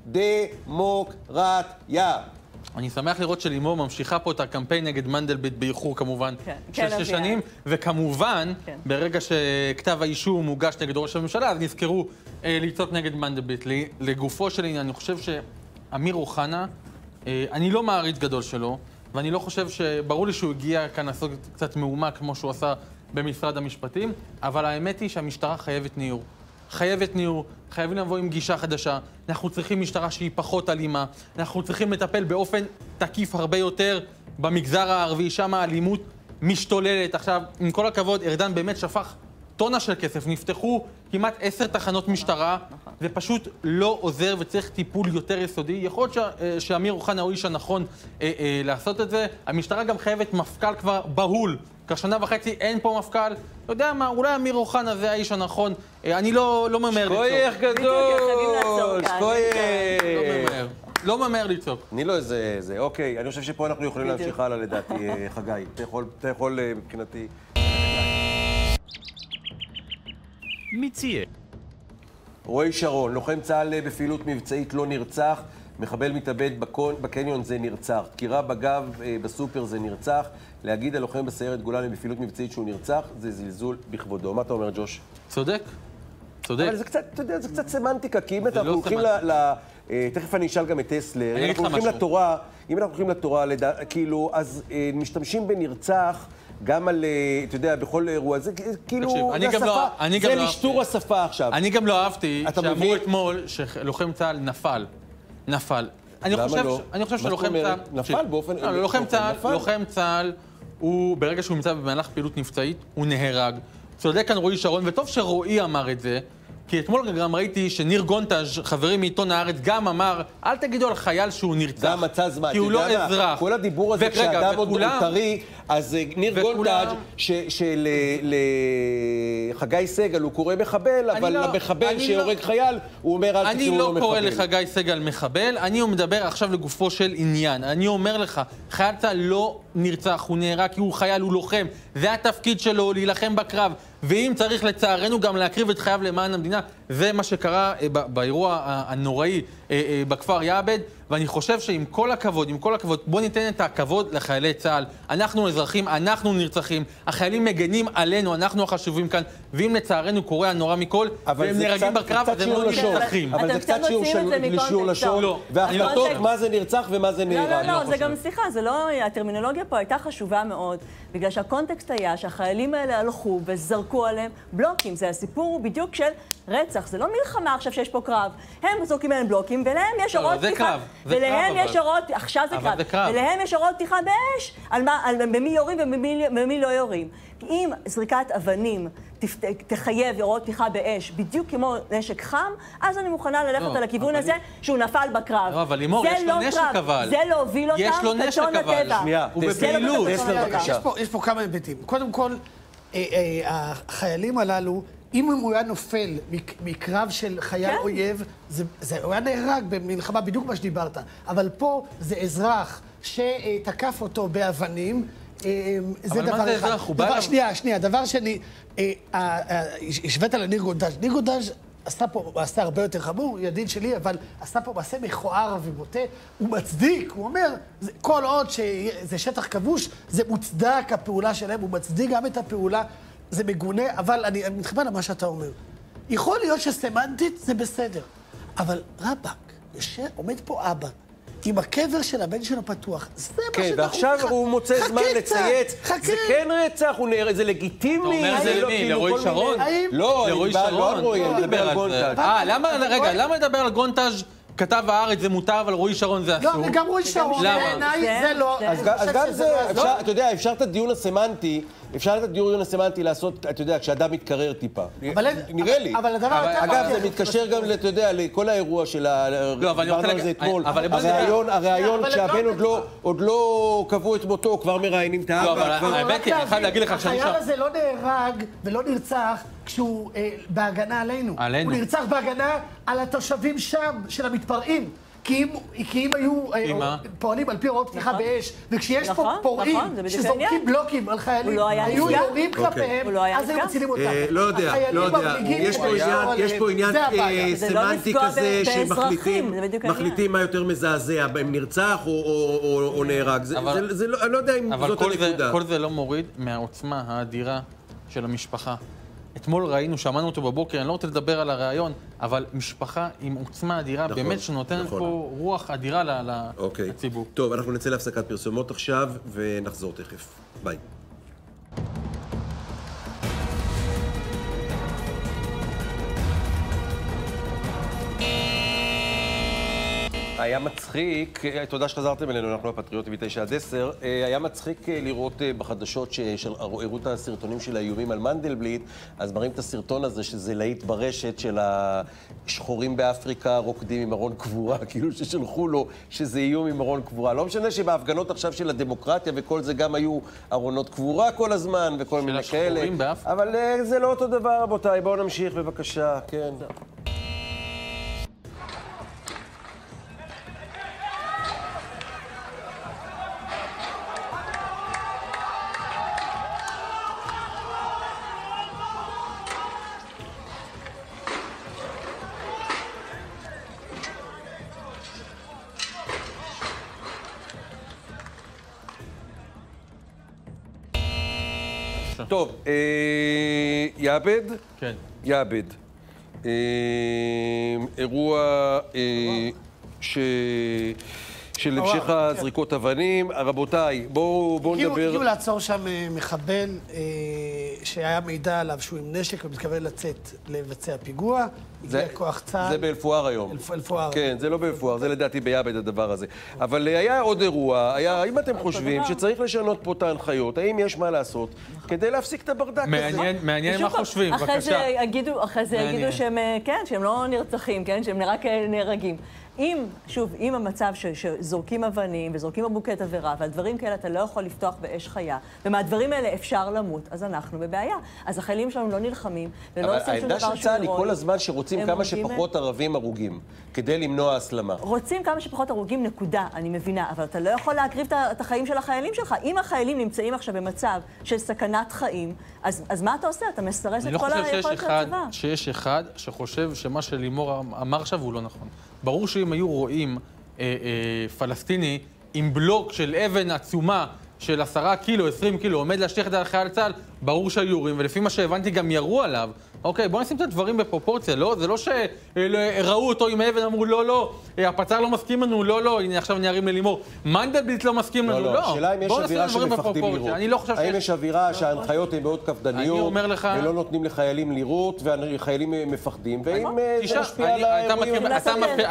[SPEAKER 1] דמוקרטיה.
[SPEAKER 4] אני שמח לראות שלימור ממשיכה פה את הקמפיין נגד מנדלבליט באיחור כמובן
[SPEAKER 3] כן,
[SPEAKER 4] של
[SPEAKER 3] כן,
[SPEAKER 4] שש. שנים, וכמובן,
[SPEAKER 3] כן.
[SPEAKER 4] ברגע שכתב האישום הוגש נגד ראש הממשלה, אז נזכרו אה, לצעוק נגד מנדלבליט. לגופו של עניין, אני חושב שאמיר אוחנה, אה, אני לא מעריץ גדול שלו, ואני לא חושב ש... ברור לי שהוא הגיע כאן לעשות קצת מהומה כמו שהוא עשה במשרד המשפטים, אבל האמת היא שהמשטרה חייבת ניעור. חייבת ניעור, חייבים לבוא עם גישה חדשה. אנחנו צריכים משטרה שהיא פחות אלימה. אנחנו צריכים לטפל באופן תקיף הרבה יותר במגזר הערבי, שם האלימות משתוללת. עכשיו, עם כל הכבוד, ארדן באמת שפך טונה של כסף. נפתחו כמעט עשר תחנות משטרה, זה פשוט לא עוזר וצריך טיפול יותר יסודי. יכול להיות אה, שאמיר אוחנה הוא האיש הנכון אה, אה, לעשות את זה. המשטרה גם חייבת מפכ"ל כבר בהול. כבר שנה וחצי אין פה מפכ"ל. אתה יודע מה, אולי אמיר אוחנה זה האיש הנכון. אה, אני לא, לא ממהר לצעוק.
[SPEAKER 1] כוייך
[SPEAKER 3] חייבים לעצור
[SPEAKER 1] גדול,
[SPEAKER 3] כאן.
[SPEAKER 4] לא. ממהר. לא ממהר לצעוק.
[SPEAKER 1] אני לא איזה... זה, אוקיי, אני חושב שפה אנחנו יכולים. להמשיך הלאה לדעתי, אה, חגי. אתה יכול, אתה יכול אה, מבחינתי...
[SPEAKER 9] מי ציין?
[SPEAKER 1] רועי שרון, לוחם צה"ל בפעילות מבצעית לא נרצח, מחבל מתאבד בקון, בקניון זה נרצח, דקירה בגב בסופר זה נרצח, להגיד הלוחם בסיירת גולני בפעילות מבצעית שהוא נרצח, זה זלזול בכבודו. מה אתה אומר, ג'וש?
[SPEAKER 4] צודק. צודק.
[SPEAKER 1] אבל זה קצת, אתה יודע, זה קצת סמנטיקה, כי אם
[SPEAKER 4] זה
[SPEAKER 1] אנחנו
[SPEAKER 4] לא
[SPEAKER 1] הולכים ל... אה, תכף אני אשאל גם את טסלר, אם אנחנו הולכים. לתורה, אם אנחנו הולכים לתורה, כאילו, אז אה, משתמשים בנרצח גם על, אה, אתה יודע, בכל אירוע, זה כאילו,
[SPEAKER 4] תקשיב,
[SPEAKER 1] זה השפה,
[SPEAKER 4] לא- אני גם
[SPEAKER 1] זה
[SPEAKER 4] לא
[SPEAKER 1] לשטור השפה עכשיו.
[SPEAKER 4] אני גם לא אהבתי שאמרו
[SPEAKER 1] מבין?
[SPEAKER 4] אתמול שלוחם צה"ל נפל. נפל. אני חושב,
[SPEAKER 1] לא?
[SPEAKER 4] אני חושב שלוחם? צה"ל...
[SPEAKER 1] נפל באופן-
[SPEAKER 4] לא, לוחם צה"ל. לוחם צה"ל, הוא, ברגע שהוא נמצא במהלך פעילות מבצעית, הוא נהרג. צודק כאן רועי שרון, וטוב שרועי אמר את זה, כי אתמול גם ראיתי שניר גונטז', חברי מעיתון הארץ, גם אמר, אל תגידו על חייל שהוא נרצח.
[SPEAKER 1] זה המצע זמן.
[SPEAKER 4] כי הוא לא
[SPEAKER 1] מה?
[SPEAKER 4] אזרח.
[SPEAKER 1] כל הדיבור הזה,
[SPEAKER 4] ורגע,
[SPEAKER 1] כשאדם עוד
[SPEAKER 4] וכולם-
[SPEAKER 1] טרי, אז אה, ניר
[SPEAKER 4] וכולם-
[SPEAKER 1] גולדאג' שלחגי סגל הוא קורא מחבל, אבל
[SPEAKER 4] לא-
[SPEAKER 1] למחבל
[SPEAKER 4] אני
[SPEAKER 1] שהורג
[SPEAKER 4] לא-
[SPEAKER 1] חייל, הוא אומר אל
[SPEAKER 4] אני
[SPEAKER 1] תקראו לו
[SPEAKER 4] לא קורא
[SPEAKER 1] מחבל.
[SPEAKER 4] לחגי סגל מחבל, אני מדבר עכשיו לגופו של עניין. אני אומר לך, חייל צה"ל לא נרצח, הוא נהרג כי הוא חייל, הוא לוחם. זה התפקיד שלו, להילחם בקרב. ואם צריך לצערנו גם להקריב את חייו למען המדינה, זה מה שקרה אה, ב- באירוע הנוראי אה, אה, בכפר יעבד. ואני חושב שעם כל הכבוד, עם כל הכבוד, בוא ניתן את הכבוד לחיילי צה"ל. אנחנו אזרחים, אנחנו נרצחים, החיילים מגנים עלינו, אנחנו החשובים כאן, ואם לצערנו קורה הנורא מכל, והם נהרגים בקרב, אז הם לא. נרצחים.
[SPEAKER 1] אבל זה קצת שיעור של
[SPEAKER 3] את זה מקונטקסט.
[SPEAKER 1] שיעור לשון,
[SPEAKER 4] לא.
[SPEAKER 1] והחלטות
[SPEAKER 3] הקונטקסט-
[SPEAKER 1] מה זה נרצח ומה זה
[SPEAKER 3] לא,
[SPEAKER 1] נהרג.
[SPEAKER 3] לא, לא,
[SPEAKER 4] לא
[SPEAKER 3] זה. גם, סליחה, זה לא, הטרמינולוגיה פה הייתה חשובה מאוד, בגלל שהקונטקסט היה שהחיילים האלה הלכו וזרקו עליהם בלוקים. זה הסיפור בדיוק של רצח, זה לא מלחמה עכשיו שיש פה קרב. הם זורקים עליהם בלוקים, ולהם יש
[SPEAKER 4] לא,
[SPEAKER 3] הוראות
[SPEAKER 4] זה
[SPEAKER 3] פתיחה.
[SPEAKER 4] קרב, זה
[SPEAKER 3] ולהם
[SPEAKER 4] קרב,
[SPEAKER 3] יש
[SPEAKER 4] אבל.
[SPEAKER 3] הוראות, עכשיו זה קרב.
[SPEAKER 4] זה.
[SPEAKER 3] ולהם יש הוראות פתיחה באש, על, מה, על במי יורים ובמי במי לא יורים. אם זריקת אבנים תחייב הוראות פתיחה באש, בדיוק כמו נשק חם, אז אני מוכנה ללכת
[SPEAKER 4] לא,
[SPEAKER 3] על הכיוון הזה שהוא נפל בקרב.
[SPEAKER 4] לא, אבל לימור,
[SPEAKER 3] זה
[SPEAKER 4] יש לו
[SPEAKER 3] לא
[SPEAKER 4] נשק
[SPEAKER 3] קרב,
[SPEAKER 4] אבל.
[SPEAKER 3] זה להוביל אותם
[SPEAKER 4] יש לו נשק אבל.
[SPEAKER 3] הטבע.
[SPEAKER 1] שנייה,
[SPEAKER 4] הוא בפעילות.
[SPEAKER 2] יש פה, יש פה כמה היבטים. קודם כל, אה, אה, החיילים הללו, אם הוא היה נופל מק- מקרב של חייל
[SPEAKER 3] כן.
[SPEAKER 2] אויב, זה, זה, הוא היה נהרג במלחמה, בדיוק מה שדיברת. אבל פה זה אזרח שתקף אותו באבנים. אה, זה
[SPEAKER 4] אבל מה
[SPEAKER 2] דבר
[SPEAKER 4] זה
[SPEAKER 2] אחד.
[SPEAKER 4] אזרח? הוא בא
[SPEAKER 2] דבר,
[SPEAKER 4] אליו-
[SPEAKER 2] שנייה, שנייה. דבר שני, אה, אה, אה, השווית לניר גונדז'. ניר גונדז' עשתה פה מעשה הרבה יותר חמור, הוא ידיד שלי, אבל עשתה פה מעשה מכוער ובוטה. הוא מצדיק, הוא אומר, זה- כל עוד שזה שטח כבוש, זה מוצדק הפעולה שלהם, הוא מצדיק גם את הפעולה, זה מגונה, אבל אני אני מתחבר למה שאתה אומר. יכול להיות שסמנטית זה בסדר, אבל רבאק, יושב- עומד פה אבא. עם הקבר של הבן שלו פתוח, זה מה
[SPEAKER 1] כן,
[SPEAKER 2] שדחוף
[SPEAKER 1] ועכשיו
[SPEAKER 2] לך.
[SPEAKER 1] הוא מוצא זמן לצייץ.
[SPEAKER 2] חכה.
[SPEAKER 1] זה כן רצח, זה לגיטימי.
[SPEAKER 4] אתה אומר זה
[SPEAKER 1] לא
[SPEAKER 4] למי?
[SPEAKER 1] כאילו
[SPEAKER 4] לרועי שרון?
[SPEAKER 1] לא,
[SPEAKER 4] לרועי
[SPEAKER 1] לא
[SPEAKER 4] שרון.
[SPEAKER 1] רועי, אני
[SPEAKER 4] לא
[SPEAKER 1] מדבר על
[SPEAKER 4] דיבר על זה.
[SPEAKER 1] גונטאז'.
[SPEAKER 4] אה, למה,
[SPEAKER 2] אבל
[SPEAKER 4] רגע, למה לדבר על גונטאז' כתב הארץ זה מותר, אבל רועי שרון זה אסור?
[SPEAKER 2] לא, וגם רועי שרון,
[SPEAKER 4] למה?
[SPEAKER 2] בעיניי
[SPEAKER 3] זה-
[SPEAKER 2] לא...
[SPEAKER 1] אז גם זה,
[SPEAKER 2] לא- לא-
[SPEAKER 1] אתה יודע, אפשר את הדיון הסמנטי, אפשר את הדיון הסמנטי לעשות, אתה יודע, כשאדם מתקרר טיפה.
[SPEAKER 2] אבל אין-
[SPEAKER 1] נראה לי.
[SPEAKER 2] אבל הדבר
[SPEAKER 4] אבל-
[SPEAKER 2] היותר
[SPEAKER 1] אגב, זה מתקשר גם, אתה יודע, לכל האירוע של ה...
[SPEAKER 4] לא, אבל אני רוצה
[SPEAKER 1] דיברנו על
[SPEAKER 4] להגיד-
[SPEAKER 1] זה אתמול.
[SPEAKER 4] אבל
[SPEAKER 1] הריאיון, הריאיון
[SPEAKER 2] אבל
[SPEAKER 1] כשהבן
[SPEAKER 2] לא-
[SPEAKER 1] עוד לא- לא קבעו את מותו, כבר מראיינים את
[SPEAKER 4] לא,
[SPEAKER 1] האבא.
[SPEAKER 4] אבל
[SPEAKER 1] כבר-
[SPEAKER 4] האמת היא, אני חייב להגיד לך שאני
[SPEAKER 2] החייל
[SPEAKER 4] שם-
[SPEAKER 2] הזה לא נהרג ולא נרצח כשהוא אה, בהגנה עלינו.
[SPEAKER 4] עלינו.
[SPEAKER 2] הוא נרצח בהגנה על התושבים שם, של המתפרעים. כי אם, כי אם היו אה? פועלים על פי הוראות פתיחה
[SPEAKER 3] נכון.
[SPEAKER 2] באש, וכשיש
[SPEAKER 3] נכון,
[SPEAKER 2] פה פורעים
[SPEAKER 3] נכון, זה בדיוק
[SPEAKER 2] שזורקים. בלוקים על חיילים,
[SPEAKER 3] לא היה
[SPEAKER 2] היו. יורים כלפיהם,
[SPEAKER 3] הוא לא
[SPEAKER 2] אז היו. מצילים אותם.
[SPEAKER 10] אה, לא יודע, לא יודע. יש פה עניין. אה,
[SPEAKER 3] לא
[SPEAKER 10] סמנטי כזה, שמחליטים. מחליטים מה יותר מזעזע, אם נרצח או- או- או או נהרג. זה-
[SPEAKER 4] אבל-
[SPEAKER 10] זה- זה לא- אני לא יודע אם
[SPEAKER 4] אבל
[SPEAKER 10] זאת
[SPEAKER 4] כל זה,
[SPEAKER 10] הנקודה.
[SPEAKER 4] כל זה לא מוריד מהעוצמה האדירה של המשפחה. אתמול ראינו, שמענו אותו בבוקר, אני לא רוצה לדבר על הריאיון, אבל משפחה עם עוצמה אדירה,
[SPEAKER 10] נכון,
[SPEAKER 4] באמת שנותנת
[SPEAKER 10] נכון.
[SPEAKER 4] פה רוח אדירה
[SPEAKER 10] אוקיי.
[SPEAKER 4] לציבור.
[SPEAKER 10] טוב, אנחנו נצא להפסקת פרסומות עכשיו, ונחזור תכף. ביי.
[SPEAKER 1] היה מצחיק, אה, תודה שחזרתם אלינו, אנחנו הפטריוטים מ-9 עד 10. אה, היה מצחיק אה, לראות בחדשות שהראו את הסרטונים של האיומים על מנדלבליט, אז מראים את הסרטון הזה, שזה להיט ברשת של השחורים באפריקה רוקדים עם ארון קבורה, כאילו ששלחו לו שזה איום עם ארון קבורה. לא משנה שבהפגנות עכשיו של הדמוקרטיה וכל זה גם היו ארונות קבורה כל הזמן וכל מיני כאלה.
[SPEAKER 4] השחורים באפריקה?
[SPEAKER 1] אבל זה לא אותו דבר, רבותיי. בואו נמשיך בבקשה, כן. טוב, אה, יעבד?
[SPEAKER 4] כן.
[SPEAKER 1] יעבד. אה, אירוע אה, ש... של המשך
[SPEAKER 2] כן.
[SPEAKER 1] הזריקות אבנים. רבותיי, בואו
[SPEAKER 2] הגיעו,
[SPEAKER 1] נדבר...
[SPEAKER 2] הגיעו לעצור שם אה, מחבל אה, שהיה מידע עליו שהוא עם נשק ומתכוון לצאת לבצע פיגוע.
[SPEAKER 1] זה-
[SPEAKER 2] הגיע כוח צה"ל.
[SPEAKER 1] זה באלפואר היום.
[SPEAKER 2] אלפ- אלפואר.
[SPEAKER 1] כן, זה לא באלפואר, זה לדעתי ביעבד הדבר הזה. אבל היה עוד אירוע, היה, האם אתם חושבים שצריך לשנות פה את ההנחיות? האם יש מה לעשות כדי להפסיק את הברדק הזה?
[SPEAKER 4] מעניין, מעניין מה חושבים,
[SPEAKER 3] אחרי זה
[SPEAKER 4] בבקשה.
[SPEAKER 3] יגידו, אחרי זה
[SPEAKER 4] מעניין.
[SPEAKER 3] יגידו שהם, אה, כן, שהם לא נרצחים, כן, שהם רק אה, נהרגים. אם, שוב, אם המצב ש, שזורקים אבנים וזורקים בקבוקי תבערה ועל דברים כאלה אתה לא יכול לפתוח באש חיה, ומהדברים האלה אפשר למות, אז אנחנו בבעיה. אז החיילים שלנו לא נלחמים ולא
[SPEAKER 1] אבל
[SPEAKER 3] עושים שום
[SPEAKER 1] העמדה
[SPEAKER 3] דבר
[SPEAKER 1] של
[SPEAKER 3] שהוא
[SPEAKER 1] צה"ל היא
[SPEAKER 3] הירואי.
[SPEAKER 1] כל הזמן שרוצים
[SPEAKER 3] הם
[SPEAKER 1] כמה שפחות ערבים הרוגים, כדי למנוע הסלמה.
[SPEAKER 3] רוצים כמה שפחות הרוגים, נקודה, אני מבינה, אבל אתה לא יכול להקריב את החיים של החיילים שלך. אם החיילים נמצאים עכשיו במצב של סכנת חיים, אז, אז מה אתה עושה? אתה מסרס
[SPEAKER 4] אני
[SPEAKER 3] את
[SPEAKER 4] לא
[SPEAKER 3] כל
[SPEAKER 4] חושב
[SPEAKER 3] היכולת של
[SPEAKER 4] אחד,
[SPEAKER 3] הצבא.
[SPEAKER 4] שיש אחד שחושב שמה שלימור אמר עכשיו הוא לא נכון. ברור שאם היו רואים אה, אה, פלסטיני עם בלוק של אבן עצומה של עשרה קילו, עשרים קילו, עומד להשליך את זה על חייל צה"ל, ברור שהיו יורים, ולפי מה שהבנתי גם ירו עליו. אוקיי, בוא נשים את הדברים בפרופורציה, לא? זה לא שראו אותו עם האבן, אמרו לא, לא, אה, הפצ"ר לא מסכים לנו, לא, לא, הנה עכשיו אני ארים ללימור. מנדלבליט לא מסכים לנו,
[SPEAKER 1] לא,
[SPEAKER 4] לא.
[SPEAKER 1] לא, השאלה אם יש
[SPEAKER 4] בוא נשים את
[SPEAKER 1] אווירה
[SPEAKER 4] הדברים
[SPEAKER 1] שמפחדים
[SPEAKER 4] בפרופורציה.
[SPEAKER 1] לירות.
[SPEAKER 4] אני לא חושב
[SPEAKER 1] האם
[SPEAKER 4] שיש...
[SPEAKER 1] יש אווירה שההנחיות הן מאוד קפדניות,
[SPEAKER 4] אני אומר לך-
[SPEAKER 1] ולא נותנים לחיילים לירות, והחיילים אה, מפחדים, ואם אה, זה משפיע על
[SPEAKER 4] אתה
[SPEAKER 1] האירועים...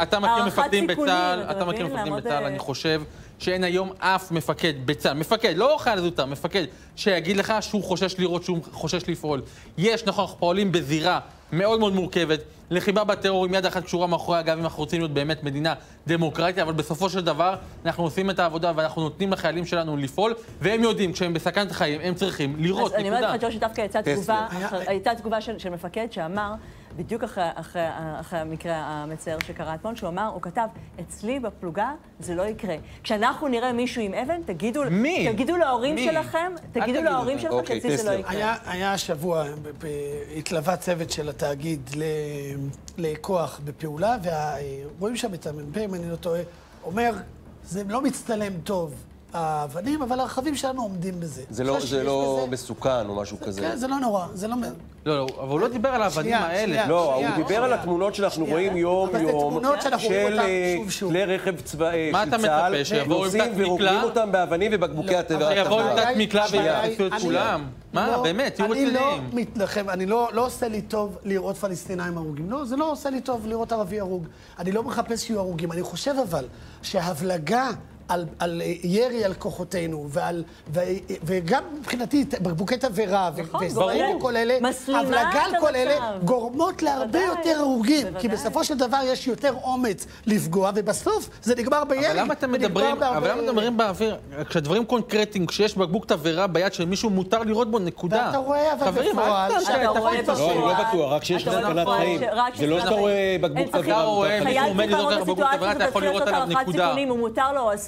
[SPEAKER 4] אתה מכיר- מפקדים
[SPEAKER 3] סיכונים,
[SPEAKER 4] בצה"ל,
[SPEAKER 3] אתה
[SPEAKER 4] אתה מכיר
[SPEAKER 3] מבין?
[SPEAKER 4] מפקדים
[SPEAKER 3] לעמוד,
[SPEAKER 4] בצה"ל,
[SPEAKER 3] אה,
[SPEAKER 4] אני חושב שאין היום אף מפקד בצה"ל, מפקד, לא חייל זוטר, מפקד, שיגיד לך שהוא חושש לראות, שהוא חושש לפעול. יש, נכון, אנחנו פועלים בזירה מאוד מאוד מורכבת, לחימה בטרור עם יד אחת קשורה מאחורי הגב, אם אנחנו רוצים להיות באמת מדינה דמוקרטית, אבל בסופו של דבר אנחנו עושים את העבודה ואנחנו נותנים לחיילים שלנו לפעול, והם יודעים, כשהם בסכנת חיים, הם צריכים לירות,
[SPEAKER 3] אז אני אומרת
[SPEAKER 4] נקודה.
[SPEAKER 3] לך, ג'ושי, דווקא יצאה. תגובה, הייתה תגובה של של מפקד שאמר, בדיוק אחרי- אחרי אחרי המקרה המצער שקרה אתמול, שהוא אמר, הוא כתב, אצלי בפלוגה זה לא יקרה. כשאנחנו נראה מישהו עם אבן, תגידו
[SPEAKER 4] מי?
[SPEAKER 3] תגידו להורים
[SPEAKER 4] מי?
[SPEAKER 3] שלכם, תגידו להורים שלכם
[SPEAKER 1] אוקיי,
[SPEAKER 3] שאצלי זה לא. יקרה.
[SPEAKER 2] היה, היה השבוע, התלווה צוות של התאגיד ל- לכוח בפעולה, ורואים שם את המ"פ, אם אני לא טועה, אומר, זה לא מצטלם טוב, האבנים, אבל הרכבים שלנו עומדים בזה.
[SPEAKER 1] זה לא- זה לא
[SPEAKER 2] בזה-
[SPEAKER 1] מסוכן או משהו כזה.
[SPEAKER 2] כן, זה לא נורא, זה לא...
[SPEAKER 4] לא, לא, אבל הוא לא דיבר על האבנים
[SPEAKER 2] שנייה,
[SPEAKER 4] האלה.
[SPEAKER 2] שנייה.
[SPEAKER 1] לא, הוא דיבר על. התמונות שאנחנו
[SPEAKER 2] שנייה.
[SPEAKER 1] רואים
[SPEAKER 2] זה
[SPEAKER 1] יום-יום של אה. כלי רכב צבאי
[SPEAKER 4] מה
[SPEAKER 1] של
[SPEAKER 4] אתה
[SPEAKER 1] צה"ל,
[SPEAKER 4] מצפה, שיבואו עם
[SPEAKER 1] נוסעים
[SPEAKER 4] תת מקלע?
[SPEAKER 1] ורוקדים אותם באבנים ובקבוקי התבערה.
[SPEAKER 4] שיבואו עם
[SPEAKER 2] הבעיה
[SPEAKER 4] תת מקלע ויעשו את כולם. מה,
[SPEAKER 2] לא,
[SPEAKER 4] באמת, תהיו
[SPEAKER 2] אני לא
[SPEAKER 4] רציניים.
[SPEAKER 2] מתנחם, אני לא, לא עושה לי טוב לראות פלסטינאים הרוגים. לא, זה לא עושה לי טוב לראות ערבי הרוג. אני לא מחפש שיהיו הרוגים. אני חושב אבל שההבלגה על, על ירי על כוחותינו, ועל, ו, וגם מבחינתי בקבוקי תבערה,
[SPEAKER 3] נכון,
[SPEAKER 2] וסרטים
[SPEAKER 3] ברור.
[SPEAKER 2] כל אלה, הבלגה על כל אלה. גורמות להרבה
[SPEAKER 3] בוודאי,
[SPEAKER 2] יותר הרוגים. כי. בסופו של דבר יש יותר אומץ לפגוע, ובסוף זה נגמר בירי.
[SPEAKER 4] אבל למה אתם מדברים,
[SPEAKER 2] בהרבה-
[SPEAKER 4] אבל למה אתם מדברים באוויר? כשדברים קונקרטיים, כשיש בקבוק תבערה ביד של מישהו, מותר לירות בו, נקודה.
[SPEAKER 2] ואתה רואה, אבל
[SPEAKER 4] חברים,
[SPEAKER 2] בפועל,
[SPEAKER 3] אתה רואה.
[SPEAKER 1] לא, אני לא בטוח, רק כשיש
[SPEAKER 3] אתה רואה
[SPEAKER 1] סכנת חיים. זה לא שאתה רואה בקבוק. תבערה.
[SPEAKER 4] רואה,
[SPEAKER 1] ואתה-
[SPEAKER 4] מישהו עומד לזרוק
[SPEAKER 3] לעמוד
[SPEAKER 4] בקבוק תבערה, אתה יכול לירות
[SPEAKER 3] ולעשות
[SPEAKER 4] עליו, נקודה.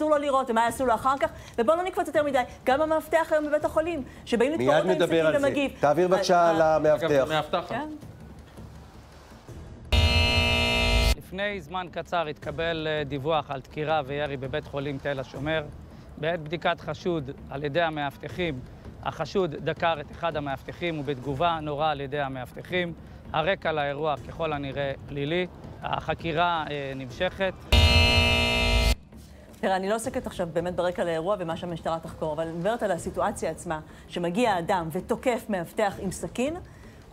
[SPEAKER 3] אסור לו לירות, ומה יעשו לו אחר כך, ובואו לא נקפוץ יותר מדי. גם המאבטח היום בבית החולים, שבאים לתפור אותו עם סכין. ומגיב.
[SPEAKER 1] תעביר בבקשה
[SPEAKER 3] אה,
[SPEAKER 1] למאבטח.
[SPEAKER 3] כן.
[SPEAKER 11] לפני זמן קצר התקבל אה, דיווח על דקירה וירי בבית חולים תל השומר. בעת בדיקת חשוד על ידי המאבטחים, החשוד דקר את אחד המאבטחים ובתגובה נורה על ידי המאבטחים. הרקע לאירוע ככל הנראה פלילי. החקירה אה, נמשכת.
[SPEAKER 3] תראה, אני לא עוסקת עכשיו באמת ברקע לאירוע ומה שהמשטרה תחקור, אבל אני מדברת על הסיטואציה עצמה, שמגיע אדם ותוקף מאבטח עם סכין,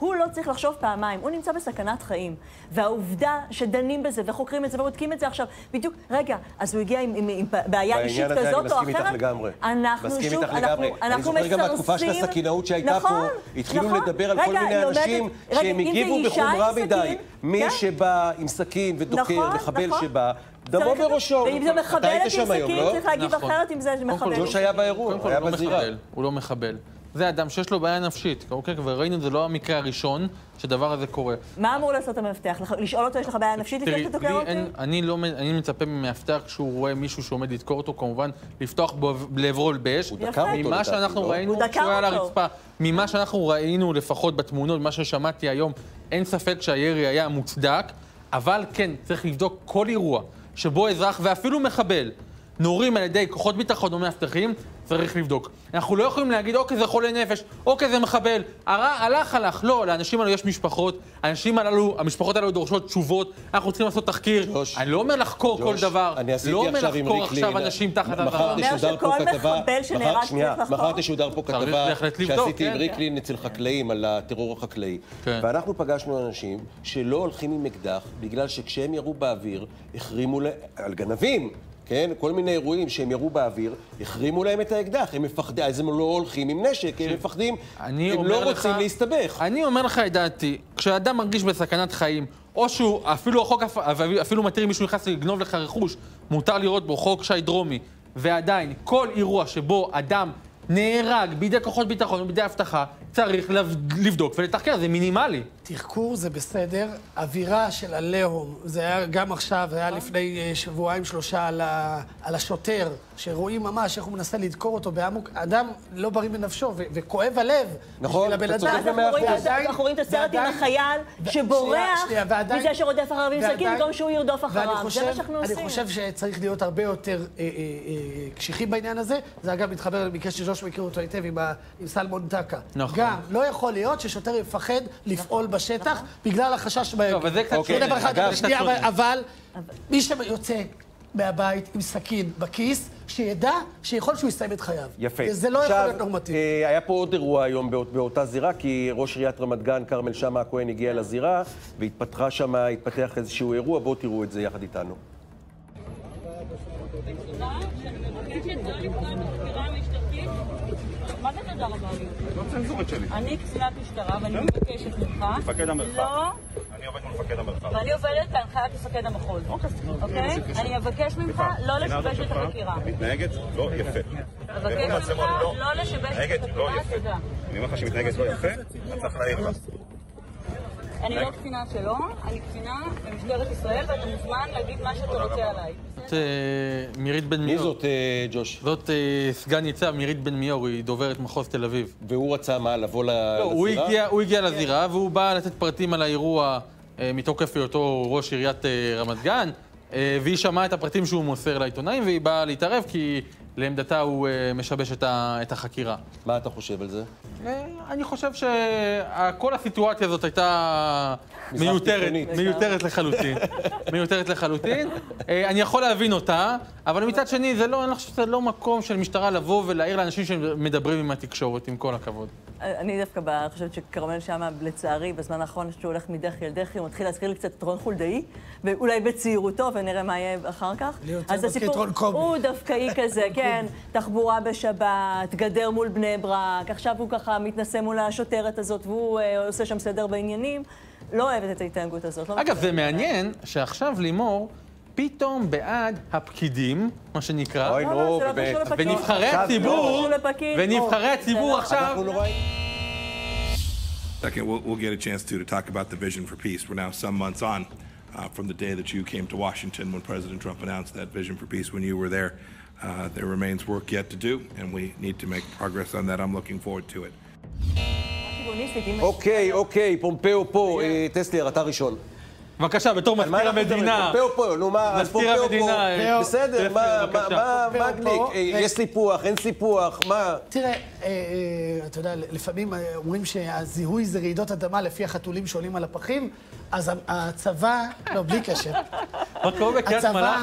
[SPEAKER 3] הוא לא צריך לחשוב פעמיים, הוא נמצא בסכנת חיים. והעובדה שדנים בזה וחוקרים את זה ובודקים את זה עכשיו, בדיוק, רגע, אז הוא הגיע עם, עם, עם בעיה אישית
[SPEAKER 1] בעניין הזה אני
[SPEAKER 3] כזאת או
[SPEAKER 1] מסכים איתך
[SPEAKER 3] אחרת?
[SPEAKER 1] לגמרי.
[SPEAKER 3] אנחנו
[SPEAKER 1] מסכים
[SPEAKER 3] שוב,
[SPEAKER 1] איתך
[SPEAKER 3] אנחנו,
[SPEAKER 1] לגמרי.
[SPEAKER 3] אנחנו
[SPEAKER 1] אני זוכר גם מהתקופה של
[SPEAKER 3] מסרסים-
[SPEAKER 1] הסכינאות שהייתה
[SPEAKER 3] נכון,
[SPEAKER 1] פה, התחילו
[SPEAKER 3] נכון.
[SPEAKER 1] לדבר על כל
[SPEAKER 3] רגע,
[SPEAKER 1] מיני
[SPEAKER 3] היא עומדת-
[SPEAKER 1] אנשים
[SPEAKER 3] רגע,
[SPEAKER 1] שהם הגיבו בחומרה מדי. מי
[SPEAKER 3] כן?
[SPEAKER 1] שבא עם סכין ודוקר,
[SPEAKER 3] נכון,
[SPEAKER 1] מחבל
[SPEAKER 3] נכון.
[SPEAKER 1] שבא, דמו
[SPEAKER 3] צריך-
[SPEAKER 1] בראשו.
[SPEAKER 3] ואם זה מחבלת
[SPEAKER 1] היית
[SPEAKER 3] עם סכין,
[SPEAKER 1] לא?
[SPEAKER 3] צריך להגיב
[SPEAKER 4] נכון.
[SPEAKER 3] אחרת אם זה
[SPEAKER 4] קודם כל,
[SPEAKER 3] מחבל.
[SPEAKER 1] ג'וש היה באירוע,
[SPEAKER 4] כל,
[SPEAKER 1] היה
[SPEAKER 4] הוא לא
[SPEAKER 1] בזירה.
[SPEAKER 4] מחבל, הוא לא מחבל. זה אדם שיש לו בעיה נפשית, אוקיי? וראינו, זה לא המקרה הראשון שדבר הזה קורה.
[SPEAKER 3] מה אמור לעשות המאבטח? לשאול אותו, יש לך בעיה נפשית לפני שאתה תוקר
[SPEAKER 4] לי
[SPEAKER 3] אותי?
[SPEAKER 4] אני לא, אני מצפה ממאבטח כשהוא רואה מישהו שעומד לדקור אותו, כמובן, לפתוח לעברו באש.
[SPEAKER 1] הוא דקר אותו
[SPEAKER 4] ממה שאנחנו
[SPEAKER 1] לא?
[SPEAKER 4] ראינו, כשהוא היה על. הרצפה, ממה שאנחנו ראינו לפחות בתמונות, מה ששמעתי היום, אין ספק שהירי היה מוצדק, אבל כן, צריך לבדוק כל אירוע שבו אזרח ואפילו מחבל נורים על ידי כוחות ביטחון או מאבטחים, צריך לבדוק. אנחנו לא יכולים להגיד, אוקיי, זה חולה נפש, אוקיי, זה מחבל. הרע, הלך, הלך. לא, לאנשים האלו יש משפחות, האנשים הללו, המשפחות האלו דורשות תשובות, אנחנו צריכים לעשות תחקיר.
[SPEAKER 1] ג'וש,
[SPEAKER 4] אני לא אומר לחקור כל
[SPEAKER 1] ג'וש,
[SPEAKER 4] דבר,
[SPEAKER 1] אני עשיתי
[SPEAKER 4] לא אומר לחקור. עכשיו אנשים תחת
[SPEAKER 1] מחר
[SPEAKER 4] אזהרה.
[SPEAKER 3] אומר
[SPEAKER 1] תשודר פה
[SPEAKER 3] שכל
[SPEAKER 1] כתבה-
[SPEAKER 3] מחבל שנהרג
[SPEAKER 1] מחר-
[SPEAKER 3] צריך
[SPEAKER 1] שנייה,
[SPEAKER 3] לחקור?
[SPEAKER 1] מחר תשודר פה כתבה שעשיתי עם
[SPEAKER 4] כן,
[SPEAKER 1] ריקלין אצל חקלאים על הטרור החקלאי.
[SPEAKER 4] כן.
[SPEAKER 1] ואנחנו פגשנו אנשים שלא הולכים עם אקדח, בגלל שכשהם ירו באוויר, החרימו על גנבים. כן, כל מיני אירועים שהם ירו באוויר, החרימו להם את האקדח, הם מפחדים, אז הם לא הולכים עם נשק, הם מפחדים, הם לא
[SPEAKER 4] לך-
[SPEAKER 1] רוצים להסתבך.
[SPEAKER 4] אני אומר לך את דעתי, כשאדם מרגיש בסכנת חיים, או שהוא, אפילו החוק אפ- אפילו מתיר מישהו נכנס לגנוב לך רכוש, מותר לראות בו חוק שי דרומי, ועדיין, כל אירוע שבו אדם נהרג בידי כוחות ביטחון או בידי אבטחה, צריך לב- לבדוק ולתחקר, זה מינימלי.
[SPEAKER 2] תחקור זה בסדר, אווירה של עליהום, זה היה גם עכשיו, זה היה לפני אה, שבועיים שלושה על, ה, על השוטר, שרואים ממש איך הוא מנסה לדקור אותו באמוק, אדם לא בריא בנפשו, ו- וכואב הלב.
[SPEAKER 1] נכון,
[SPEAKER 2] בשביל הבן
[SPEAKER 1] אתה
[SPEAKER 2] אדם.
[SPEAKER 1] צודק במאה אחוז.
[SPEAKER 3] אנחנו רואים את הסרט עם החייל שבורח מזה שרודף אחריו עם סכין במקום שהוא ירדוף אחריו. זה מה שאנחנו עושים.
[SPEAKER 2] אני חושב שצריך להיות הרבה יותר אה, אה, קשיחים בעניין הזה. זה אגב מתחבר למקרה שג'וש מכיר אותו היטב עם סלמון טקה.
[SPEAKER 4] נכון.
[SPEAKER 2] גם, לא יכול להיות ששוטר יפחד לפעול בשטח בגלל החשש בהם.
[SPEAKER 4] לא, אבל זה קצת
[SPEAKER 2] זה
[SPEAKER 4] שונה.
[SPEAKER 2] אבל
[SPEAKER 4] קצת
[SPEAKER 2] אבל,
[SPEAKER 4] שונה.
[SPEAKER 2] אבל מי שיוצא מהבית עם סכין בכיס, שידע שיכול שהוא יסיים את חייו.
[SPEAKER 1] יפה.
[SPEAKER 2] וזה לא יכול להיות נורמטיבי.
[SPEAKER 1] אה, היה פה עוד אירוע היום באות, באותה זירה, כי ראש עיריית רמת גן, כרמל שאמה הכהן, הגיע לזירה, והתפתחה שם, התפתח איזשהו אירוע, בואו תראו את זה יחד איתנו.
[SPEAKER 12] מה זה תודה רבה לי? לא צנזורית שלי. אני קצינת משטרה ואני מבקשת ממך...
[SPEAKER 13] מפקד המרחב.
[SPEAKER 12] לא,
[SPEAKER 13] אני עובד מול מפקד המרחב.
[SPEAKER 12] ואני עובדת בהנחיית מפקד המחוז. אוקיי? אני אבקש ממך לא לשבש את החקירה.
[SPEAKER 13] מתנהגת לא יפה.
[SPEAKER 12] אבקש ממך לא לשבש את
[SPEAKER 13] לא
[SPEAKER 12] החקירה. תודה.
[SPEAKER 13] אני אומר לך שהיא מתנהגת לא יפה, אתה צריך להעיר לה.
[SPEAKER 12] אני לא קצינה שלו, אני קצינה במשטרת ישראל ואתה מוזמן להגיד מה שאתה רוצה עליי.
[SPEAKER 4] זאת אה, מירית בן
[SPEAKER 1] מי
[SPEAKER 4] מיור.
[SPEAKER 1] זאת, אה, ג'וש?
[SPEAKER 4] זאת אה, סגן ניצב מירית בן מיור, היא דוברת מחוז תל אביב.
[SPEAKER 1] והוא רצה מה, לבוא
[SPEAKER 4] לא, הוא
[SPEAKER 1] לזירה?
[SPEAKER 4] הגיע, הוא הגיע לזירה והוא בא לתת פרטים על האירוע מתוקף היותו ראש עיריית רמת גן, והיא שמעה את הפרטים שהוא מוסר לעיתונאים והיא באה להתערב כי לעמדתה הוא אה, משבש את, החקירה.
[SPEAKER 1] מה אתה חושב על זה?
[SPEAKER 4] אה, אני חושב שכל הסיטואציה הזאת הייתה מיותרת. מיותרת לחלוטין. מיותרת לחלוטין. אה, אני יכול להבין אותה, אבל מצד שני, זה לא, אני לא חושב שזה לא מקום של משטרה לבוא ולהעיר לאנשים שמדברים עם התקשורת, עם כל הכבוד.
[SPEAKER 3] אני דווקא ב- חושבת שכרמל שאמה, לצערי, בזמן האחרון שהוא הולך מדחי אל דחי, הוא מתחיל להזכיר לי קצת את רון חולדאי, ואולי בצעירותו, ונראה מה יהיה אחר כך. אז הסיפור. הוא דווקאי כזה, כן, תחבורה בשבת, גדר מול בני ברק, עכשיו הוא ככה מתנשא מול השוטרת הזאת, והוא אה, עושה שם סדר בעניינים. לא אוהבת את ההתנהגות הזאת. לא
[SPEAKER 4] אגב,
[SPEAKER 3] מתחברת.
[SPEAKER 4] זה מעניין שעכשיו לימור פתאום בעד הפקידים, מה שנקרא,
[SPEAKER 1] אוי,
[SPEAKER 3] לא, לא,
[SPEAKER 1] נו,
[SPEAKER 3] זה לא
[SPEAKER 1] באמת.
[SPEAKER 3] קשור לפקיד.
[SPEAKER 4] ונבחרי
[SPEAKER 1] עכשיו,
[SPEAKER 4] הציבור,
[SPEAKER 3] לא קשור לפקיד.
[SPEAKER 4] ונבחרי
[SPEAKER 3] לא,
[SPEAKER 4] הציבור
[SPEAKER 3] זה לא-
[SPEAKER 4] עכשיו...
[SPEAKER 1] אנחנו נורא...
[SPEAKER 14] Second, we'll, we'll get a chance to, to talk about the vision for peace. We're now some months on uh, from the day that you came to Washington when President Trump announced that vision for peace when you were there. Uh, there remains work yet to do, and we need to make progress on that. I'm looking forward to it.
[SPEAKER 1] אוקיי, אוקיי, פומפאו פה, אה, טסלר, אתה ראשון.
[SPEAKER 4] בבקשה, בתור מזכיר? המדינה.
[SPEAKER 1] פומפאו פה, נו מה, אז
[SPEAKER 4] מזכיר
[SPEAKER 1] פומפאו
[SPEAKER 4] המדינה,
[SPEAKER 1] פה.
[SPEAKER 4] אה,
[SPEAKER 1] בסדר, מה-. מה- גליק? אה, יש סיפוח, אין סיפוח, מה?
[SPEAKER 2] תראה, אה, אה, אתה יודע, לפעמים אה, אומרים שהזיהוי זה רעידות אדמה לפי החתולים שעולים על הפחים, אז הצבא, לא, בלי קשר. הצבא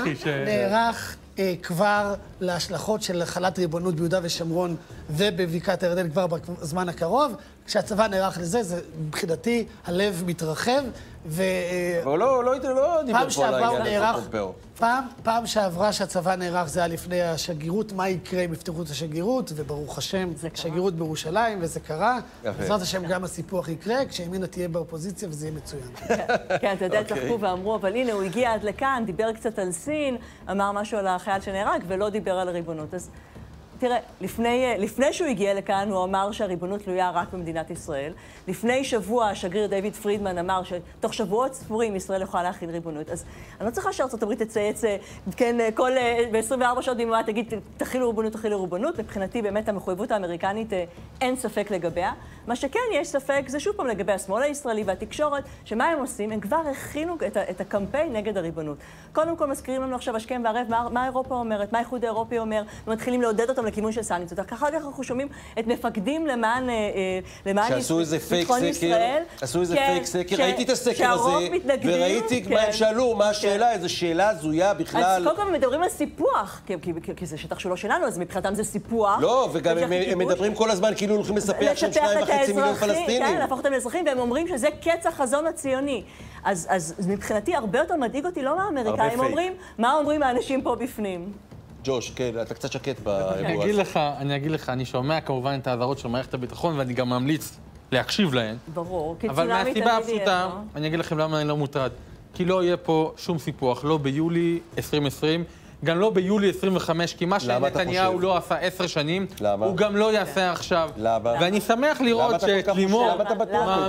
[SPEAKER 2] נערך אה, כבר להשלכות של החלת ריבונות ביהודה ושומרון ובבקעת הירדן כבר בזמן הקרוב. כשהצבא נערך לזה, זה מבחינתי, הלב מתרחב, ו... אה,
[SPEAKER 1] אבל לא, לא, לא דיבר
[SPEAKER 2] פעם
[SPEAKER 1] פה על העניין פומפאו.
[SPEAKER 2] פעם, פעם שעברה שהצבא נערך זה היה לפני השגרירות, מה יקרה אם יפתחו את השגרירות, וברוך השם, שגרירות בירושלים, וזה קרה.
[SPEAKER 1] יפה.
[SPEAKER 2] בעזרת השם גם הסיפוח יקרה, כשימינה תהיה באופוזיציה וזה יהיה מצוין.
[SPEAKER 3] כן, אתה יודע,
[SPEAKER 2] אוקיי.
[SPEAKER 3] צחקו ואמרו, אבל הנה, הוא הגיע עד לכאן, דיבר קצת על סין, אמר משהו על החייל שנהרג, ולא דיבר על הריבונות. אז תראה, לפני, אה, לפני שהוא הגיע לכאן, הוא אמר שהריבונות תלויה רק במדינת ישראל. לפני שבוע השגריר דיוויד פרידמן אמר שתוך שבועות ספורים ישראל יכולה להכיל ריבונות. אז אני לא צריכה שארצות הברית תצייץ, אה, כן, אה, כל, אה, ב-24 שעות ביממה תגיד, תכילו ריבונות, תכילו ריבונות. מבחינתי, באמת, המחויבות האמריקנית, אין ספק לגביה. מה שכן יש ספק זה שוב פעם לגבי השמאל הישראלי והתקשורת, שמה הם עושים? הם כבר הכינו את, את הקמפיין נגד הריבונות. קודם כל מזכירים לנו עכשיו השכם והערב מה, מה אירופה אומרת, מה האיחוד האירופי אומר, ומתחילים לעודד אותם לכיוון של סנקציות. אחר כך אנחנו שומעים את מפקדים למען, אה, אה, למען
[SPEAKER 1] שעשו איזה פייק סקר. עשו איזה
[SPEAKER 3] כן,
[SPEAKER 1] פייק סקר,
[SPEAKER 3] ש-
[SPEAKER 1] ראיתי את הסקר הזה, וראיתי מה
[SPEAKER 3] כן.
[SPEAKER 1] הם שאלו, מה השאלה, איזו שאלה הזויה בכלל.
[SPEAKER 3] אז קודם כל מדברים על סיפוח, כי, כי, כי, כי זה שטח שהוא לא שלנו, אז מבחינתם זה סיפוח.
[SPEAKER 1] לא, וגם הם. מדברים כל הזמן כאילו הולכים לספח שם שניים וחצי מיליון פלסטינים.
[SPEAKER 3] כן, להפוך אותם לאזרחים, והם אומרים שזה קץ החזון הציוני. אז, אז מבחינתי הרבה יותר מדאיג אותי לא הם
[SPEAKER 1] פייק.
[SPEAKER 3] אומרים, מה אומרים האנשים פה בפנים.
[SPEAKER 1] ג'וש, כן, אתה קצת שקט
[SPEAKER 4] אני
[SPEAKER 1] באירוע
[SPEAKER 4] אגיד
[SPEAKER 1] הזה.
[SPEAKER 4] לך, אני אגיד לך, אני שומע כמובן את האזהרות של מערכת הביטחון, ואני גם ממליץ להקשיב להן.
[SPEAKER 3] ברור, כי
[SPEAKER 4] אבל
[SPEAKER 3] צונאמי
[SPEAKER 4] מהסיבה
[SPEAKER 3] תמיד יהיה
[SPEAKER 4] הפשוטה,
[SPEAKER 3] פה.
[SPEAKER 4] אני אגיד לכם למה אני לא מוטרד. כי לא יהיה פה שום סיפוח, לא ביולי 2020, גם לא ביולי 25, כי מה שנתניהו? לא עשה עשר שנים,
[SPEAKER 1] למה?
[SPEAKER 4] הוא גם לא יעשה עכשיו.
[SPEAKER 1] למה?
[SPEAKER 4] ואני שמח לראות שלימור?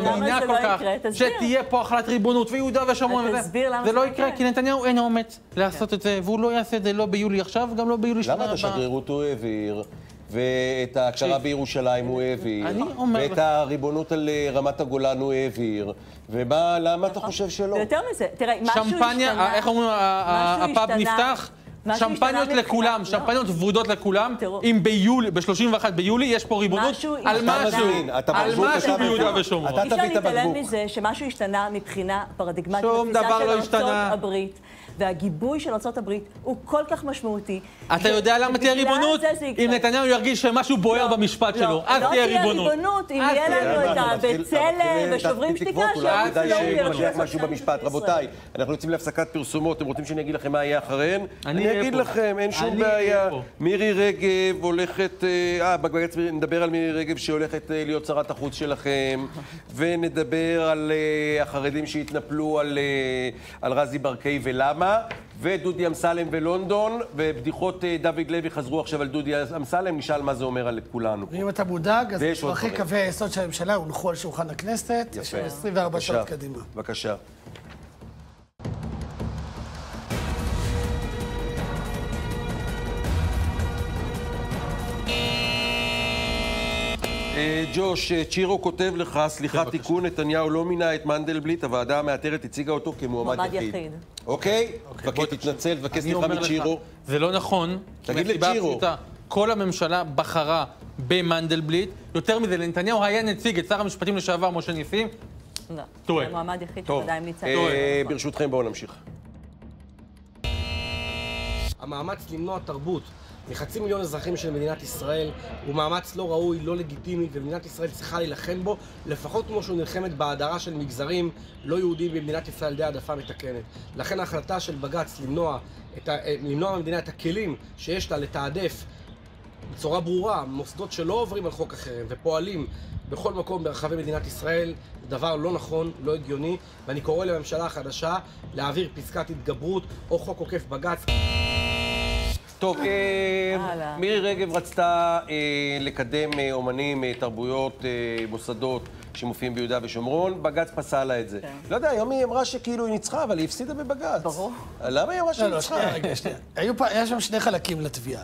[SPEAKER 4] מאמינה כל
[SPEAKER 3] לא
[SPEAKER 4] כך?
[SPEAKER 3] תסביר.
[SPEAKER 4] שתהיה פה החלת ריבונות ויהודה ושומרון וזה. זה
[SPEAKER 3] זה
[SPEAKER 4] לא
[SPEAKER 3] לא
[SPEAKER 4] יקרה. כי נתניהו אין אומץ לעשות את זה, והוא לא יעשה את זה לא ביולי עכשיו, וגם לא ביולי שנה
[SPEAKER 1] למה את
[SPEAKER 4] הבאה.
[SPEAKER 1] השגרירות הוא העביר, ואת ההכרה. בירושלים הוא העביר,
[SPEAKER 4] אני אומר
[SPEAKER 1] ואת הריבונות על אה, רמת הגולן הוא העביר, ומה, למה אתה חושב שלא?
[SPEAKER 3] ויותר מזה, תראה, משהו השתנה...
[SPEAKER 4] שמפניה, איך אומרים, ה- ה-
[SPEAKER 3] משהו
[SPEAKER 4] הפאב נפתח? שמפניות לכולם,
[SPEAKER 3] מבחינת-
[SPEAKER 4] שמפניות ורודות לכולם. אם ביולי, ב-31 ביולי יש פה ריבונות על. משהו, על משהו ביהודה. ושומרון.
[SPEAKER 3] אי אפשר להתעלם. מזה שמשהו השתנה מבחינה פרדיגמטית.
[SPEAKER 4] שום דבר לא השתנה.
[SPEAKER 3] הברית, והגיבוי של ארה"ב הוא כל כך משמעותי.
[SPEAKER 4] אתה יודע למה תהיה ריבונות? אם נתניהו ירגיש שמשהו בוער
[SPEAKER 3] לא,
[SPEAKER 4] במשפט
[SPEAKER 3] לא,
[SPEAKER 4] שלו, אז
[SPEAKER 3] לא
[SPEAKER 4] תהיה
[SPEAKER 3] תהיה
[SPEAKER 4] ריבונות.
[SPEAKER 3] ריבונות אם יהיה לנו את הבצלם ושוברים שתיקה,
[SPEAKER 1] כדאי
[SPEAKER 3] לא
[SPEAKER 1] משהו במשפט. רבותיי, אנחנו יוצאים להפסקת פרסומות, אתם רוצים שאני אגיד לכם מה יהיה אחריהן?
[SPEAKER 4] אני
[SPEAKER 1] אגיד. לכם, אין שום בעיה. מירי רגב הולכת... אה, אה, בג"ץ נדבר על מירי רגב שהולכת אה, להיות שרת החוץ שלכם, ונדבר על אה, החרדים שהתנפלו על, על רזי ברקאי ולמה, ודודי אמסלם ולונדון, ובדיחות אה, דוד לוי חזרו עכשיו על דודי אמסלם, נשאל מה זה אומר על כולנו.
[SPEAKER 2] ואם אתה מודאג, אז
[SPEAKER 1] דברים.
[SPEAKER 2] קווי היסוד של הממשלה הונחו על שולחן הכנסת, יש
[SPEAKER 1] יפה.
[SPEAKER 2] 24
[SPEAKER 1] בבקשה.
[SPEAKER 2] שעות קדימה.
[SPEAKER 1] בבקשה. ג'וש, אה, צ'ירו כותב לך, סליחה, תיקון, נתניהו לא מינה את מנדלבליט, הוועדה המאתרת הציגה אותו כמועמד
[SPEAKER 3] מועמד
[SPEAKER 1] יחיד.
[SPEAKER 3] יחיד.
[SPEAKER 1] אוקיי? מבקש, תתנצל, תבקש סליחה מצ'ירו.
[SPEAKER 4] זה לא נכון.
[SPEAKER 1] תגיד לצ'ירו.
[SPEAKER 4] כל הממשלה בחרה במנדלבליט. יותר מזה, לנתניהו היה נציג את שר המשפטים לשעבר, משה ניסים.
[SPEAKER 3] לא.
[SPEAKER 4] טועה.
[SPEAKER 3] מועמד יחיד
[SPEAKER 1] טוב,
[SPEAKER 3] שוודאי המליצה.
[SPEAKER 1] אה, ברשותכם בואו נמשיך.
[SPEAKER 15] המאמץ למנוע תרבות מחצי מיליון אזרחים של מדינת ישראל הוא מאמץ לא ראוי, לא לגיטימי, ומדינת ישראל צריכה להילחם בו, לפחות כמו שהוא נלחמת בהדרה של מגזרים לא יהודיים במדינת ישראל על ידי העדפה מתקנת. לכן ההחלטה של בג"ץ למנוע, ה, אה, למנוע מהמדינה את הכלים שיש לה לתעדף בצורה ברורה מוסדות שלא עוברים על חוק החרם ופועלים בכל מקום ברחבי מדינת ישראל, זה דבר לא נכון, לא הגיוני, ואני קורא לממשלה החדשה להעביר פסקת התגברות או חוק עוקף בג"ץ.
[SPEAKER 1] טוב, אה, מירי רגב רצתה אה, לקדם אה, אומנים, תרבויות, מוסדות שמופיעים ביהודה ושומרון, בג"ץ פסל לה את זה. לא יודע, היום היא אמרה שכאילו היא ניצחה, אבל היא הפסידה בבג"ץ. ברור. למה היא אמרה שהיא
[SPEAKER 2] לא, לא,
[SPEAKER 1] ניצחה?
[SPEAKER 2] שנייה, רגע, שנייה. היו פה- היה שם שני חלקים לתביעה.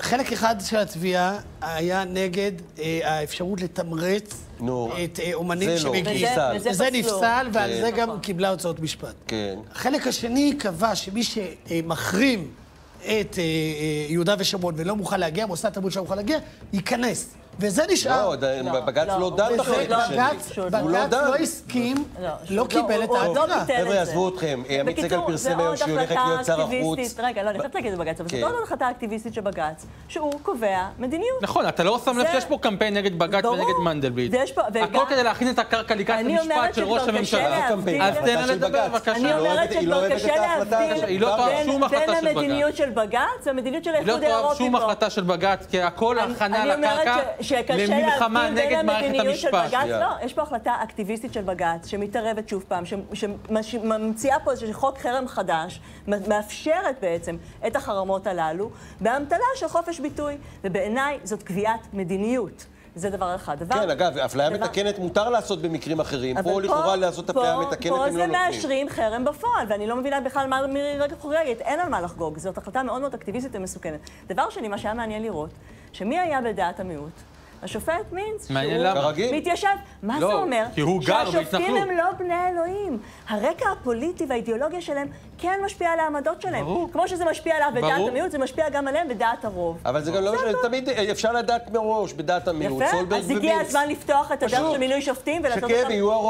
[SPEAKER 2] חלק אחד של התביעה היה נגד אה, האפשרות לתמרץ
[SPEAKER 1] נו,
[SPEAKER 2] את אה, אומנים
[SPEAKER 1] זה לא,
[SPEAKER 2] שמגיעים.
[SPEAKER 1] נפסל.
[SPEAKER 2] וזה
[SPEAKER 1] וזה
[SPEAKER 2] נפסל, ועל
[SPEAKER 1] כן.
[SPEAKER 2] זה גם קיבלה הוצאות משפט.
[SPEAKER 1] כן.
[SPEAKER 2] החלק השני קבע שמי שמחרים את אה, אה, יהודה ושומרון ולא מוכן להגיע, מוסד תרבות שלא מוכן להגיע, ייכנס. וזה נשאר.
[SPEAKER 1] לא, ד- בג"ץ לא דן
[SPEAKER 2] וזה-
[SPEAKER 1] בחלק השני.
[SPEAKER 2] בג"ץ-
[SPEAKER 1] הוא לא
[SPEAKER 2] בג"ץ
[SPEAKER 1] דן.
[SPEAKER 2] לא הסכים,
[SPEAKER 3] לא,
[SPEAKER 2] לא קיבל את
[SPEAKER 3] לא
[SPEAKER 2] העתירה.
[SPEAKER 3] את
[SPEAKER 1] חבר'ה. עזבו אתכם. עמית סגל פרסם היום שהיא הולכת להיות שר החוץ.
[SPEAKER 3] רגע, לא, אני חייבת להגיד בבג"ץ, אבל זאת
[SPEAKER 1] כן.
[SPEAKER 3] עוד החלטה אקטיביסטית של בג"ץ, שהוא קובע מדיניות.
[SPEAKER 4] נכון, אתה לא שם לב שיש פה קמפיין נגד בג"ץ. ונגד מנדלבליט.
[SPEAKER 3] פה-
[SPEAKER 4] הכל כדי להכין את הקרקע לקראת
[SPEAKER 3] אני
[SPEAKER 4] המשפט
[SPEAKER 3] אומרת
[SPEAKER 4] של ראש הממשלה. אז תן לה לדבר,
[SPEAKER 1] בג"ץ.
[SPEAKER 4] בבקשה.
[SPEAKER 3] אני
[SPEAKER 1] לא
[SPEAKER 3] אומרת
[SPEAKER 1] לא
[SPEAKER 3] שכבר
[SPEAKER 1] אוהבת
[SPEAKER 3] קשה
[SPEAKER 1] את ההחלטה
[SPEAKER 3] להבדיל
[SPEAKER 4] לא
[SPEAKER 3] בין- בין
[SPEAKER 4] של בג"ץ.
[SPEAKER 3] המדיניות של בג"ץ והמדיניות של
[SPEAKER 4] היא לא
[SPEAKER 3] האיחוד האירופי
[SPEAKER 4] שום
[SPEAKER 3] פה.
[SPEAKER 4] החלטה של בג"ץ, כי הכל הכנה לקרקע
[SPEAKER 3] שקשה
[SPEAKER 4] למלחמה
[SPEAKER 3] להבדיל
[SPEAKER 4] נגד
[SPEAKER 3] בין
[SPEAKER 4] מערכת
[SPEAKER 3] המדיניות של
[SPEAKER 4] המשפט.
[SPEAKER 3] בג"ץ, לא, יש פה החלטה אקטיביסטית של בג"ץ, שמתערבת שוב פעם, שממציאה פה איזשהו חוק חרם חדש, מאפשרת בעצם את החרמות הללו, באמתלה של חופש ביטוי, ובעיניי זאת קביעת מדיניות. זה דבר אחד. דבר,
[SPEAKER 1] כן, אגב, אפליה
[SPEAKER 3] דבר-
[SPEAKER 1] מתקנת מותר לעשות במקרים אחרים.
[SPEAKER 3] אבל
[SPEAKER 1] פה לכאורה לעשות אפליה מתקנת
[SPEAKER 3] פה
[SPEAKER 1] הם
[SPEAKER 3] זה
[SPEAKER 1] לא נותנים.
[SPEAKER 3] מאשרים חרם בפועל, ואני לא מבינה בכלל מה מירי רגב חוגגת, אין על מה לחגוג. זאת החלטה מאוד מאוד אקטיביסטית ומסוכנת. דבר שני, מה שהיה מעניין לראות, שמי היה בדעת המיעוט? השופט מינץ, שהוא. מתיישב. מה
[SPEAKER 4] לא,
[SPEAKER 3] זה אומר?
[SPEAKER 4] כי הוא גר
[SPEAKER 3] שהשופטים
[SPEAKER 4] בהתנחלות.
[SPEAKER 3] הם לא בני אלוהים. הרקע הפוליטי והאידיאולוגיה שלהם כן משפיע על העמדות שלהם.
[SPEAKER 4] ברור.
[SPEAKER 3] כמו שזה משפיע עליו בדעת. המיעוט, זה משפיע גם עליהם בדעת הרוב.
[SPEAKER 1] אבל זה גם לא משנה, תמיד אפשר לדעת מראש, בדעת המיעוט.
[SPEAKER 3] יפה, אז הגיע. הזמן לפתוח את הדרך. של מינוי שופטים ולעשות אותם.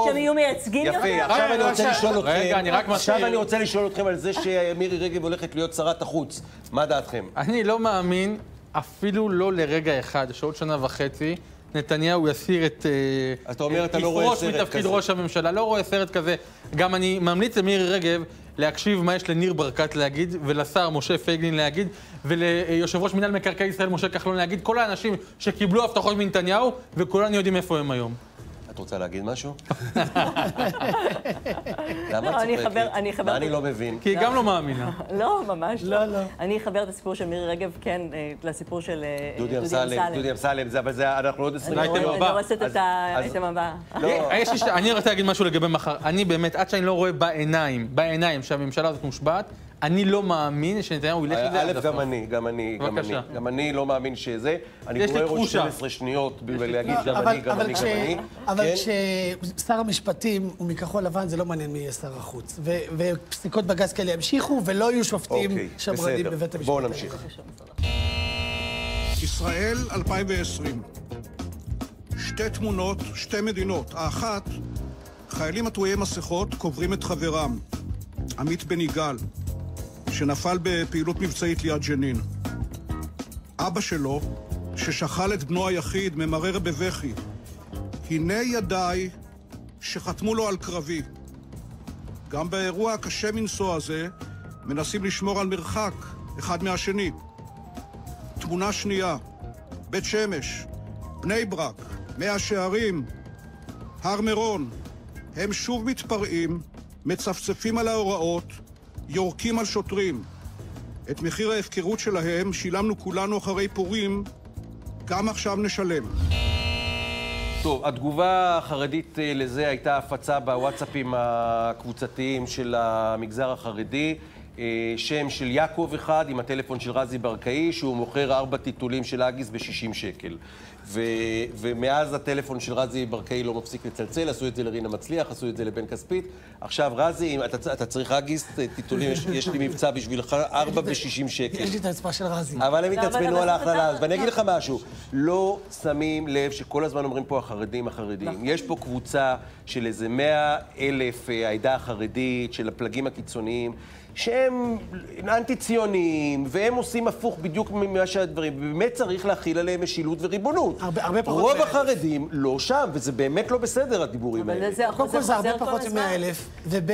[SPEAKER 3] שהם יהיו מייצגים יותר.
[SPEAKER 1] יפה, עכשיו אני רוצה לשאול אתכם,
[SPEAKER 4] רגע, אני רק
[SPEAKER 1] עכשיו. אני רוצה לשאול אתכם על זה שמירי רגב הולכת להיות שרת החוץ. מה דעתכם?
[SPEAKER 4] אני לא מאמין, אפילו לא לרגע אחד, שעוד שנה וחצי, נתניהו יסיר את... אה,
[SPEAKER 1] אתה אומר,
[SPEAKER 4] את-
[SPEAKER 1] אתה לא רואה
[SPEAKER 4] יפרוש
[SPEAKER 1] סרט
[SPEAKER 4] מתפקיד
[SPEAKER 1] כזה.
[SPEAKER 4] ראש הממשלה, לא רואה סרט כזה. גם אני ממליץ למירי רגב להקשיב מה יש לניר ברקת להגיד, ולשר משה פייגלין להגיד, וליושב ראש מינהל מקרקעי ישראל משה כחלון להגיד, כל האנשים שקיבלו הבטחות מנתניהו, וכולנו יודעים איפה הם היום.
[SPEAKER 1] את רוצה להגיד משהו? למה
[SPEAKER 3] לא,
[SPEAKER 1] את
[SPEAKER 3] אני
[SPEAKER 1] צוחקת? מה אני לא מבין?
[SPEAKER 4] כי היא גם לא מאמינה.
[SPEAKER 3] לא, ממש
[SPEAKER 2] לא,
[SPEAKER 3] לא.
[SPEAKER 2] לא.
[SPEAKER 3] אני אחבר את הסיפור של מירי רגב, כן, אה, לסיפור של אה,
[SPEAKER 1] דודי אמסלם, דודי אמסלם, זה- אבל זה, אנחנו עוד 20
[SPEAKER 3] אני
[SPEAKER 4] האייטם
[SPEAKER 3] הורסת-
[SPEAKER 4] הבא.
[SPEAKER 3] אני הורסת את האייטם הבא.
[SPEAKER 1] לא,
[SPEAKER 4] יש לי ש... אני רוצה להגיד משהו לגבי מחר. אני באמת, עד שאני לא רואה בעיניים, בעיניים שהממשלה הזאת מושבעת, אני לא מאמין שנתניהו ילך לזה
[SPEAKER 1] א',
[SPEAKER 4] עד הסוף.
[SPEAKER 1] גם אני, גם אני, גם אני. גם אני לא מאמין שזה. אני גורר עוד
[SPEAKER 4] תחושה.
[SPEAKER 1] 12 שניות בלהגיד
[SPEAKER 2] לא,
[SPEAKER 1] גם
[SPEAKER 2] אבל-
[SPEAKER 1] אני, גם אני, גם אני.
[SPEAKER 2] אבל
[SPEAKER 1] כן?
[SPEAKER 2] כששר המשפטים הוא מכחול לבן, זה לא מעניין מי יהיה שר החוץ. ופסיקות בג"ץ כאלה ימשיכו, ולא יהיו שופטים
[SPEAKER 1] אוקיי,
[SPEAKER 2] שמרנים. בבית המשפט.
[SPEAKER 1] בואו. נמשיך.
[SPEAKER 16] ישראל 2020. שתי תמונות, שתי מדינות. האחת, חיילים עטויי מסכות קוברים את חברם, עמית בן יגאל, שנפל בפעילות מבצעית ליד ג'נין. אבא שלו, ששכל את בנו היחיד, ממרר בבכי. הנה ידיי שחתמו לו על קרבי. גם באירוע הקשה מנשוא הזה, מנסים לשמור על מרחק אחד מהשני. תמונה שנייה, בית שמש, בני ברק, מאה שערים, הר מירון. הם שוב מתפרעים, מצפצפים על ההוראות, יורקים על שוטרים. את מחיר ההפקרות שלהם שילמנו כולנו אחרי פורים, גם עכשיו נשלם.
[SPEAKER 1] טוב, התגובה החרדית אה, לזה הייתה הפצה בוואטסאפים הקבוצתיים של המגזר החרדי. אה, שם של יעקב אחד עם הטלפון של רזי ברקאי, שהוא מוכר ארבע טיטולים של אגיס ב-60 שקל. ו- ומאז הטלפון של רזי ברקאי לא מפסיק לצלצל, עשו את זה לרינה מצליח, עשו את זה לבן כספית. עכשיו, רזי, אם אתה, אתה צריך אגיס, אה, טיטולים, יש, יש לי מבצע בשבילך, ארבע ב-60 שקל.
[SPEAKER 2] יש לי את האצבע של רזי.
[SPEAKER 1] אבל הם התעצבנו
[SPEAKER 3] אבל-
[SPEAKER 1] על ההכללה הזאת. ואני אגיד. לך משהו, לא שמים לב שכל הזמן אומרים פה החרדים, החרדים.
[SPEAKER 3] נכון.
[SPEAKER 1] יש פה קבוצה של איזה מאה אלף אה, העדה החרדית, של הפלגים הקיצוניים. שהם אנטי-ציוניים, והם עושים הפוך בדיוק ממה שהדברים, ובאמת צריך להכיל עליהם משילות וריבונות.
[SPEAKER 2] הרבה- הרבה פחות
[SPEAKER 1] רוב
[SPEAKER 2] מ-
[SPEAKER 1] החרדים לא שם, וזה באמת לא בסדר, הדיבורים
[SPEAKER 3] אבל
[SPEAKER 1] האלה.
[SPEAKER 3] זה
[SPEAKER 2] קודם כל זה הרבה פחות
[SPEAKER 3] הזמן.
[SPEAKER 2] מ-100 אלף, וב'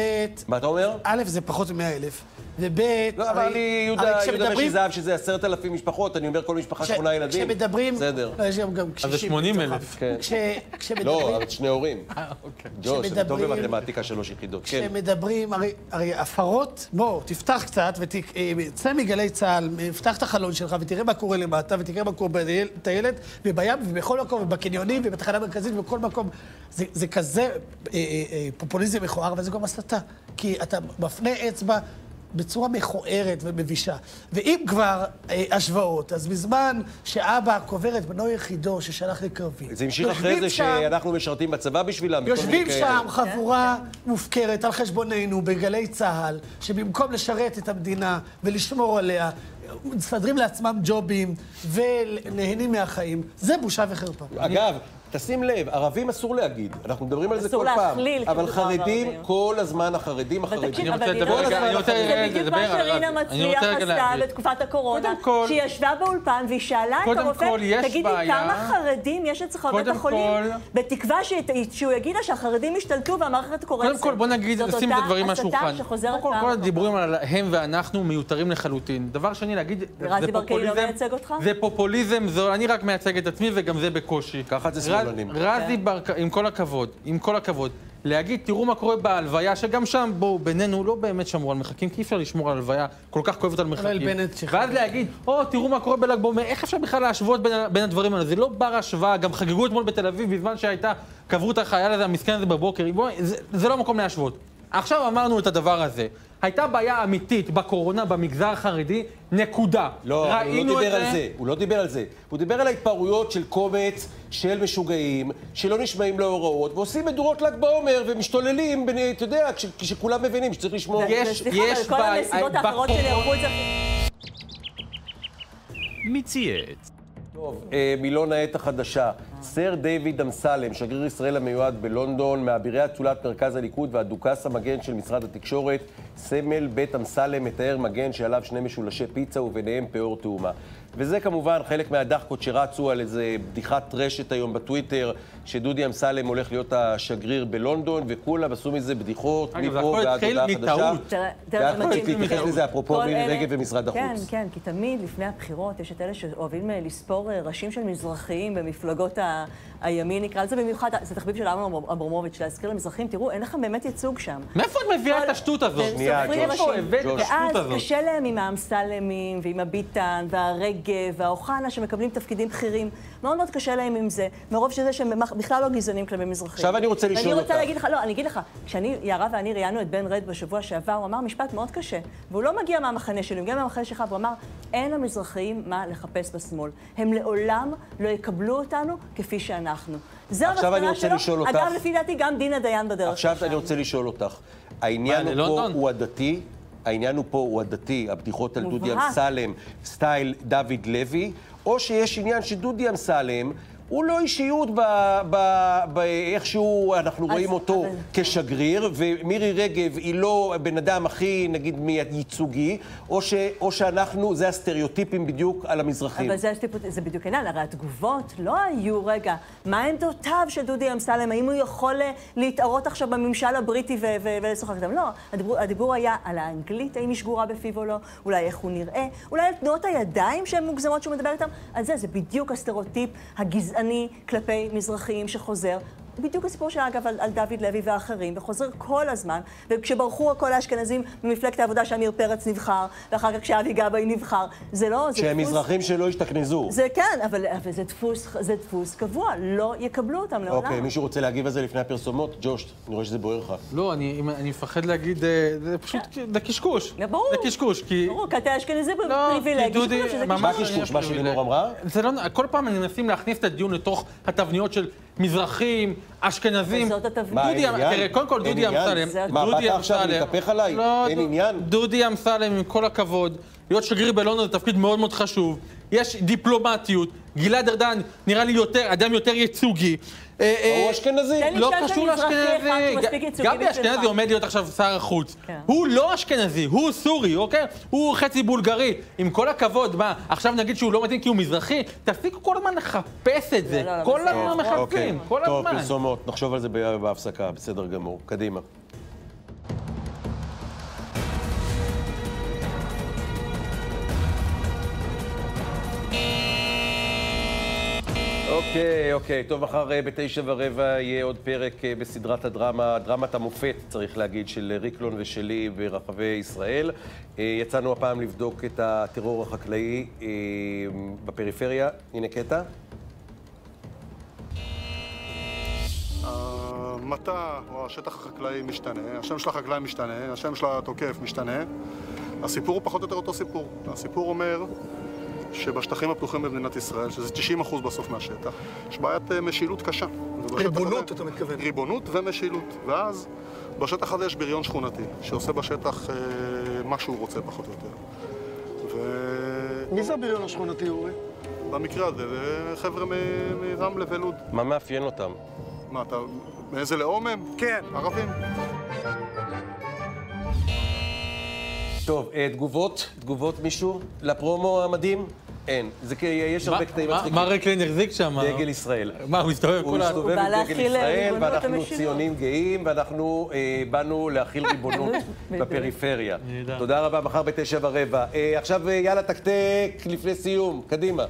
[SPEAKER 1] מה אתה אומר?
[SPEAKER 2] א', זה פחות מ-100 אלף, וב',
[SPEAKER 1] לא, לי
[SPEAKER 2] הרי
[SPEAKER 1] יהודה יהודה משי זהב שזה עשרת אלפים משפחות, אני אומר כל משפחה שמונה ילדים.
[SPEAKER 2] כשמדברים,
[SPEAKER 1] בסדר.
[SPEAKER 2] לא, יש גם גם קשישים.
[SPEAKER 4] אז זה 80
[SPEAKER 2] בתוכם.
[SPEAKER 4] אלף.
[SPEAKER 1] כן. לא,
[SPEAKER 2] כשמדברים,
[SPEAKER 1] אבל שני הורים.
[SPEAKER 4] אוקיי.
[SPEAKER 1] ג'וש, אני טוב במתמטיקה שלוש יחידות. כן.
[SPEAKER 2] כשמדברים, הרי, הפרות, בוא, תפתח קצת וצא מגלי צה"ל, פתח את החלון שלך ותראה מה קורה למטה ותראה מה קורה בטיילת ובים ובכל מקום ובקניונים ובתחנה המרכזית ובכל מקום. זה, זה כזה אה, אה, אה, פופוליזם מכוער, אבל זה גם הסתה. כי אתה מפנה אצבע בצורה מכוערת ומבישה. ואם כבר אה, השוואות, אז בזמן שאבא קובר את בנו יחידו ששלח לקרבי.
[SPEAKER 1] זה המשיך אחרי זה
[SPEAKER 2] שם-
[SPEAKER 1] שאנחנו משרתים בצבא בשבילם.
[SPEAKER 2] יושבים
[SPEAKER 1] מיני כאלה.
[SPEAKER 2] שם חבורה מופקרת על חשבוננו בגלי צה"ל, שבמקום לשרת את המדינה ולשמור עליה, מסדרים לעצמם ג'ובים ונהנים מהחיים. זה בושה וחרפה.
[SPEAKER 1] אגב, תשים לב, ערבים אסור להגיד, אנחנו מדברים על זה
[SPEAKER 3] אסור
[SPEAKER 1] כל פעם,
[SPEAKER 3] להכליל
[SPEAKER 1] אבל חרדים. כל הזמן החרדים, החרדים.
[SPEAKER 3] תקשיב,
[SPEAKER 4] אני
[SPEAKER 3] אבל
[SPEAKER 4] רוצה
[SPEAKER 3] היא
[SPEAKER 4] לדבר רגע, אני רוצה
[SPEAKER 3] זה בדיוק מה שרינה
[SPEAKER 4] רזי. אני
[SPEAKER 3] מצליח עשתה. בתקופת הקורונה, שהיא ישבה באולפן והיא שאלה את הרופא, תגידי. כמה חרדים יש אצלך בבית החולים, בתקווה שהוא יגיד לה שהחרדים השתלטו והמערכת קורסת.
[SPEAKER 4] קודם כל, בוא נגיד, נשים את הדברים על השולחן. כל, הדיבורים על הם ואנחנו מיותרים לחלוטין. דבר שני, להגיד,
[SPEAKER 3] רזי
[SPEAKER 4] זה
[SPEAKER 3] ברקאי לא
[SPEAKER 4] פופוליזם,
[SPEAKER 3] מייצג אותך?
[SPEAKER 4] זה פופוליזם, אני רק מייצג את עצמי וגם זה בקושי.
[SPEAKER 1] ככה זה שמאלנים.
[SPEAKER 4] רזי. ברקאי, עם כל הכבוד, עם כל הכבוד, להגיד, תראו מה קורה בהלוויה, שגם שם, בואו, בינינו, לא באמת שמרו על מרחקים, כי אי אפשר לשמור על הלוויה כל כך כואבת על מרחקים. ואז להגיד, או, תראו מה קורה בל"ג בעומר, איך אפשר בכלל להשוות בין, בין הדברים האלה? זה לא בר השוואה, גם חגגו אתמול בתל אביב בזמן שהייתה, קברו את החייל הזה, המסכן הזה בבוקר, בוא, זה, זה לא מקום להשוות. עכשיו אמרנו את הדבר הזה. הייתה בעיה אמיתית בקורונה במגזר החרדי, נקודה.
[SPEAKER 1] לא, הוא לא דיבר על זה, הוא לא דיבר על זה. הוא דיבר על ההתפרעויות של קומץ של משוגעים, שלא נשמעים להוראות, ועושים מדורות ל"ג בעומר, ומשתוללים, בין- אתה יודע, כש- כשכולם מבינים שצריך לשמור.
[SPEAKER 3] כל המסיבות האחרות שנערכו אצל...
[SPEAKER 9] מי צייץ?
[SPEAKER 1] טוב, אה, מילון העת החדשה. סר דיוויד אמסלם, שגריר ישראל המיועד בלונדון, מאבירי אצולת מרכז הליכוד והדוכס המגן של משרד התקשורת, סמל בית אמסלם מתאר מגן שעליו שני משולשי פיצה וביניהם פאור תאומה. וזה כמובן חלק מהדחקות שרצו על איזה בדיחת רשת היום בטוויטר, שדודי אמסלם הולך להיות השגריר בלונדון, וכולם עשו מזה בדיחות מפה ועד הודעה חדשה. ואת. להתייחס לזה אפרופו מירי רגב ומשרד החוץ.
[SPEAKER 3] כן, כן, כי תמיד לפני הבחירות יש את אלה שאוהבים אה, לספור אה, ראשים של מזרחיים במפלגות ה- הימין, נקרא לזה במיוחד, זה תחביב של אמנון אברמוביץ', להזכיר למזרחים, תראו, אין לכם באמת ייצוג שם.
[SPEAKER 4] מאיפה את מביאה את השטות הזאת?
[SPEAKER 1] שנייה, ג'וש,
[SPEAKER 3] ואז? קשה להם עם האמסלמים ועם הביטן והרגב והאוחנה שמקבלים תפקידים בכירים. מאוד מאוד קשה להם עם זה, מרוב שזה שהם בכלל לא גזענים כלפי מזרחים.
[SPEAKER 1] עכשיו אני רוצה לשאול
[SPEAKER 3] ואני
[SPEAKER 1] אותך.
[SPEAKER 3] רוצה להגיד לך, לא, אני אגיד לך, כשאני, יערה ואני ראיינו את בן רד בשבוע שעבר, הוא אמר משפט מאוד קשה, והוא לא מגיע מהמחנה שלי, הוא מגיע מהמחנה שלך, והוא אמר, אין למזרחיים מה לחפש בשמאל. הם לעולם לא יקבלו אותנו כפי שאנחנו. זו
[SPEAKER 1] עכשיו אני
[SPEAKER 3] המסקנה
[SPEAKER 1] רוצה
[SPEAKER 3] שלו.
[SPEAKER 1] לשאול אותך-
[SPEAKER 3] אגב, לפי דעתי, גם דינה דיין בדרך
[SPEAKER 1] עכשיו. אני רוצה לשאול אותך, העניין פה? הוא הדתי, העניין הוא פה הוא הדתי, הבדיחות על דודי. אמסלם, סטייל דוד לוי, או שיש עניין שדודי אמסלם... הוא לא אישיות באיכשהו אנחנו
[SPEAKER 3] אז-
[SPEAKER 1] רואים אותו
[SPEAKER 3] אבל-
[SPEAKER 1] כשגריר, ומירי רגב היא לא הבן אדם הכי, נגיד, ייצוגי, או, ש, או שאנחנו, זה הסטריאוטיפים בדיוק על המזרחים.
[SPEAKER 3] אבל זה, זה בדיוק העניין, הרי התגובות לא היו, רגע, מה עמדותיו של דודי אמסלם? האם הוא יכול אה, להתערות עכשיו בממשל הבריטי ו- ו- ולשוחח איתם? לא, הדיבור, הדיבור היה על האנגלית, האם היא שגורה בפיו או לא, אולי איך הוא נראה, אולי על תנועות הידיים שהן מוגזמות שהוא מדבר איתם, על זה, זה בדיוק הסטריאוטיפ הגזעני כלפי מזרחיים שחוזר. בדיוק הסיפור שלה, אגב, על, על דוד לוי ואחרים, וחוזר כל הזמן, וכשברחו כל האשכנזים במפלגת העבודה שעמיר פרץ נבחר, ואחר כך כשאבי גבאי נבחר, זה לא... זה
[SPEAKER 1] שהם
[SPEAKER 3] דפוס-
[SPEAKER 1] מזרחים שלא השתכנזו.
[SPEAKER 3] זה כן, אבל, אבל זה, דפוס, זה דפוס קבוע, לא יקבלו אותם לעולם.
[SPEAKER 1] אוקיי, מישהו רוצה להגיב על זה לפני הפרסומות? ג'וש, אני רואה שזה בוער לך.
[SPEAKER 4] לא, אני, אני מפחד להגיד, אה, זה פשוט, זה קשקוש.
[SPEAKER 3] זה ברור.
[SPEAKER 4] זה קשקוש, כי...
[SPEAKER 3] ברור, כי אתה אשכנזי
[SPEAKER 4] לא, כי דודי,
[SPEAKER 3] שזה
[SPEAKER 4] ממש
[SPEAKER 1] מה
[SPEAKER 3] קשקוש.
[SPEAKER 1] מה שלינור אמרה?
[SPEAKER 4] לא, כל פעם מנסים להכניס את הדיון לתוך התבניות של מזרחים, אשכנזים.
[SPEAKER 3] וזאת התבנית.
[SPEAKER 1] מה, אין עניין?
[SPEAKER 4] תראה, קודם כל דודי? אמסלם,
[SPEAKER 1] מה,
[SPEAKER 4] דודי
[SPEAKER 1] באת עכשיו להתהפך עליי?
[SPEAKER 4] לא,
[SPEAKER 1] אין עניין?
[SPEAKER 4] דודי אמסלם, עם כל הכבוד, להיות שגריר בלונדון זה תפקיד מאוד מאוד חשוב. יש דיפלומטיות, גלעד ארדן נראה לי יותר, אדם יותר ייצוגי. אה, אה,
[SPEAKER 1] הוא אשכנזי.
[SPEAKER 4] לא קשור לאשכנזי. גבי. אשכנזי עומד להיות עכשיו שר החוץ.
[SPEAKER 3] כן.
[SPEAKER 4] הוא לא אשכנזי, הוא סורי, אוקיי? הוא חצי בולגרי. עם כל הכבוד, מה, עכשיו נגיד שהוא לא מתאים כי הוא מזרחי? תפסיקו כל הזמן לחפש את זה.
[SPEAKER 3] לא, לא,
[SPEAKER 4] כל
[SPEAKER 3] בסדר.
[SPEAKER 4] הזמן מחפשים,
[SPEAKER 1] אוקיי,
[SPEAKER 4] כל
[SPEAKER 1] טוב,
[SPEAKER 4] הזמן.
[SPEAKER 1] פרסומות, נחשוב על זה בהפסקה, בסדר גמור. קדימה. אוקיי, אוקיי. טוב, מחר אה, בתשע ורבע יהיה עוד פרק אה, בסדרת הדרמה, דרמת המופת, צריך להגיד, של ריקלון ושלי ברחבי ישראל. אה, יצאנו הפעם לבדוק את הטרור החקלאי אה, בפריפריה. הנה קטע.
[SPEAKER 17] אה, המטע או השטח החקלאי משתנה, השם של החקלאי משתנה, השם של התוקף משתנה. הסיפור הוא פחות או יותר אותו סיפור. הסיפור אומר שבשטחים הפתוחים במדינת ישראל, שזה 90% בסוף מהשטח, יש בעיית אה, משילות קשה.
[SPEAKER 2] ריבונות, אתה מתכוון.
[SPEAKER 17] ריבונות ומשילות. ואז בשטח הזה יש בריון שכונתי, שעושה בשטח אה, מה שהוא רוצה פחות או יותר. ו...
[SPEAKER 2] מי זה הבריון השכונתי, אורי?
[SPEAKER 17] במקרה הזה, זה חבר'ה מרמלה ולוד.
[SPEAKER 1] מה מאפיין אותם?
[SPEAKER 17] מה, אתה... מאיזה לאום הם?
[SPEAKER 2] כן.
[SPEAKER 17] ערבים.
[SPEAKER 1] טוב, אה, תגובות? תגובות מישהו? לפרומו המדהים? אין. זה כי יש הרבה קטעים
[SPEAKER 4] מה-
[SPEAKER 1] מצחיקים.
[SPEAKER 4] מה רקלין החזיק שם?
[SPEAKER 1] דגל ישראל.
[SPEAKER 4] מה, הוא מסתובב
[SPEAKER 1] הוא
[SPEAKER 4] כולה?
[SPEAKER 1] מסתובב עם דגל
[SPEAKER 3] להחיל
[SPEAKER 1] ישראל, ואנחנו. ציונים גאים, ואנחנו אה, באנו להכיל ריבונות. בפריפריה. תודה רבה, מחר בתשע ורבע. אה, עכשיו, אה, יאללה, תקתק לפני סיום. קדימה.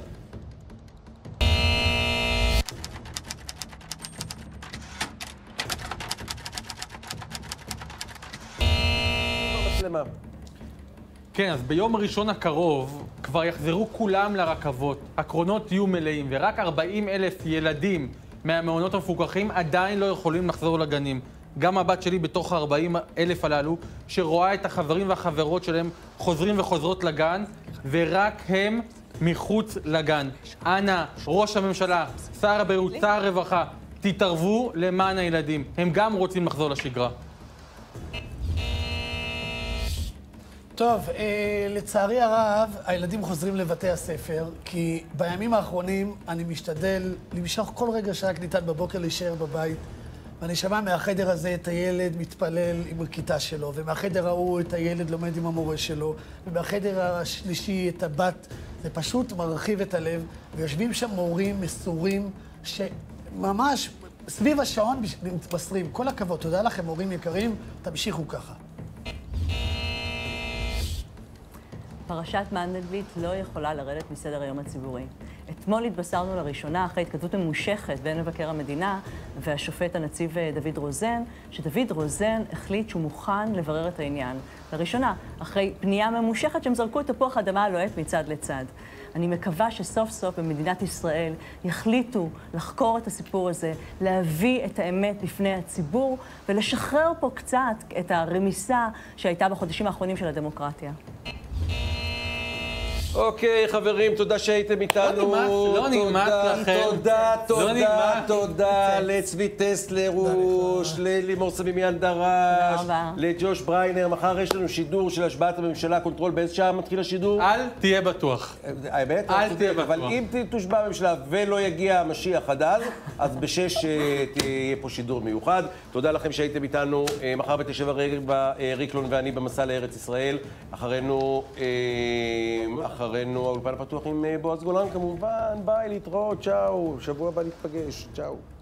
[SPEAKER 4] כן, אז ביום ראשון הקרוב כבר יחזרו כולם לרכבות, הקרונות יהיו מלאים, ורק 40 אלף ילדים מהמעונות המפוקחים עדיין לא יכולים לחזור לגנים. גם הבת שלי בתוך ה-40 אלף הללו, שרואה את החברים והחברות שלהם חוזרים וחוזרות לגן, ורק הם מחוץ לגן. אנא, ראש הממשלה, שר הבריאות, שר הרווחה, תתערבו למען הילדים. הם גם רוצים לחזור לשגרה.
[SPEAKER 2] טוב, אה, לצערי הרב, הילדים חוזרים לבתי הספר, כי בימים האחרונים אני משתדל למשוך כל רגע שרק ניתן בבוקר להישאר בבית. ואני שומע מהחדר הזה את הילד מתפלל עם הכיתה שלו, ומהחדר ההוא את הילד לומד עם המורה שלו, ומהחדר השלישי את הבת. זה פשוט מרחיב את הלב, ויושבים שם מורים מסורים, שממש סביב השעון מתבשרים. כל הכבוד, תודה לכם, מורים יקרים, תמשיכו ככה.
[SPEAKER 3] פרשת מנדלבליט לא יכולה לרדת מסדר היום הציבורי. אתמול התבשרנו לראשונה, אחרי התכתבות ממושכת בין מבקר המדינה והשופט הנציב אה, דוד רוזן, שדוד רוזן החליט שהוא מוכן לברר את העניין. לראשונה, אחרי פנייה ממושכת שהם זרקו את תפוח האדמה הלוהט מצד לצד. אני מקווה שסוף סוף במדינת ישראל יחליטו לחקור את הסיפור הזה, להביא את האמת בפני הציבור ולשחרר פה קצת את הרמיסה שהייתה בחודשים האחרונים של הדמוקרטיה.
[SPEAKER 1] אוקיי, חברים, תודה שהייתם איתנו.
[SPEAKER 4] נמאס, לא נמאס
[SPEAKER 1] תודה,
[SPEAKER 4] לכם.
[SPEAKER 1] תודה,
[SPEAKER 4] לא
[SPEAKER 1] תודה. תודה לצבי יחזקאלי, ללימור סמימיאן דרש. לג'וש בריינר. מחר יש לנו שידור של השבעת הממשלה, קונטרול. באיזה שעה מתחיל השידור?
[SPEAKER 4] אל תהיה בטוח.
[SPEAKER 1] האמת?
[SPEAKER 4] אל
[SPEAKER 1] אתה
[SPEAKER 4] תהיה
[SPEAKER 1] צודק, אבל
[SPEAKER 4] בטוח.
[SPEAKER 1] אם תושבע הממשלה ולא יגיע המשיח עד אז, אז בשש אה, תהיה פה שידור מיוחד. תודה לכם שהייתם איתנו. אה, מחר בתשע ורבע, אה, ריקלון ואני במסע לארץ ישראל. אחרינו, אה, אחרינו האולפן הפתוח עם אה, בועז גולן כמובן. ביי, להתראות, צ'או. שבוע הבא ניפגש, צ'או.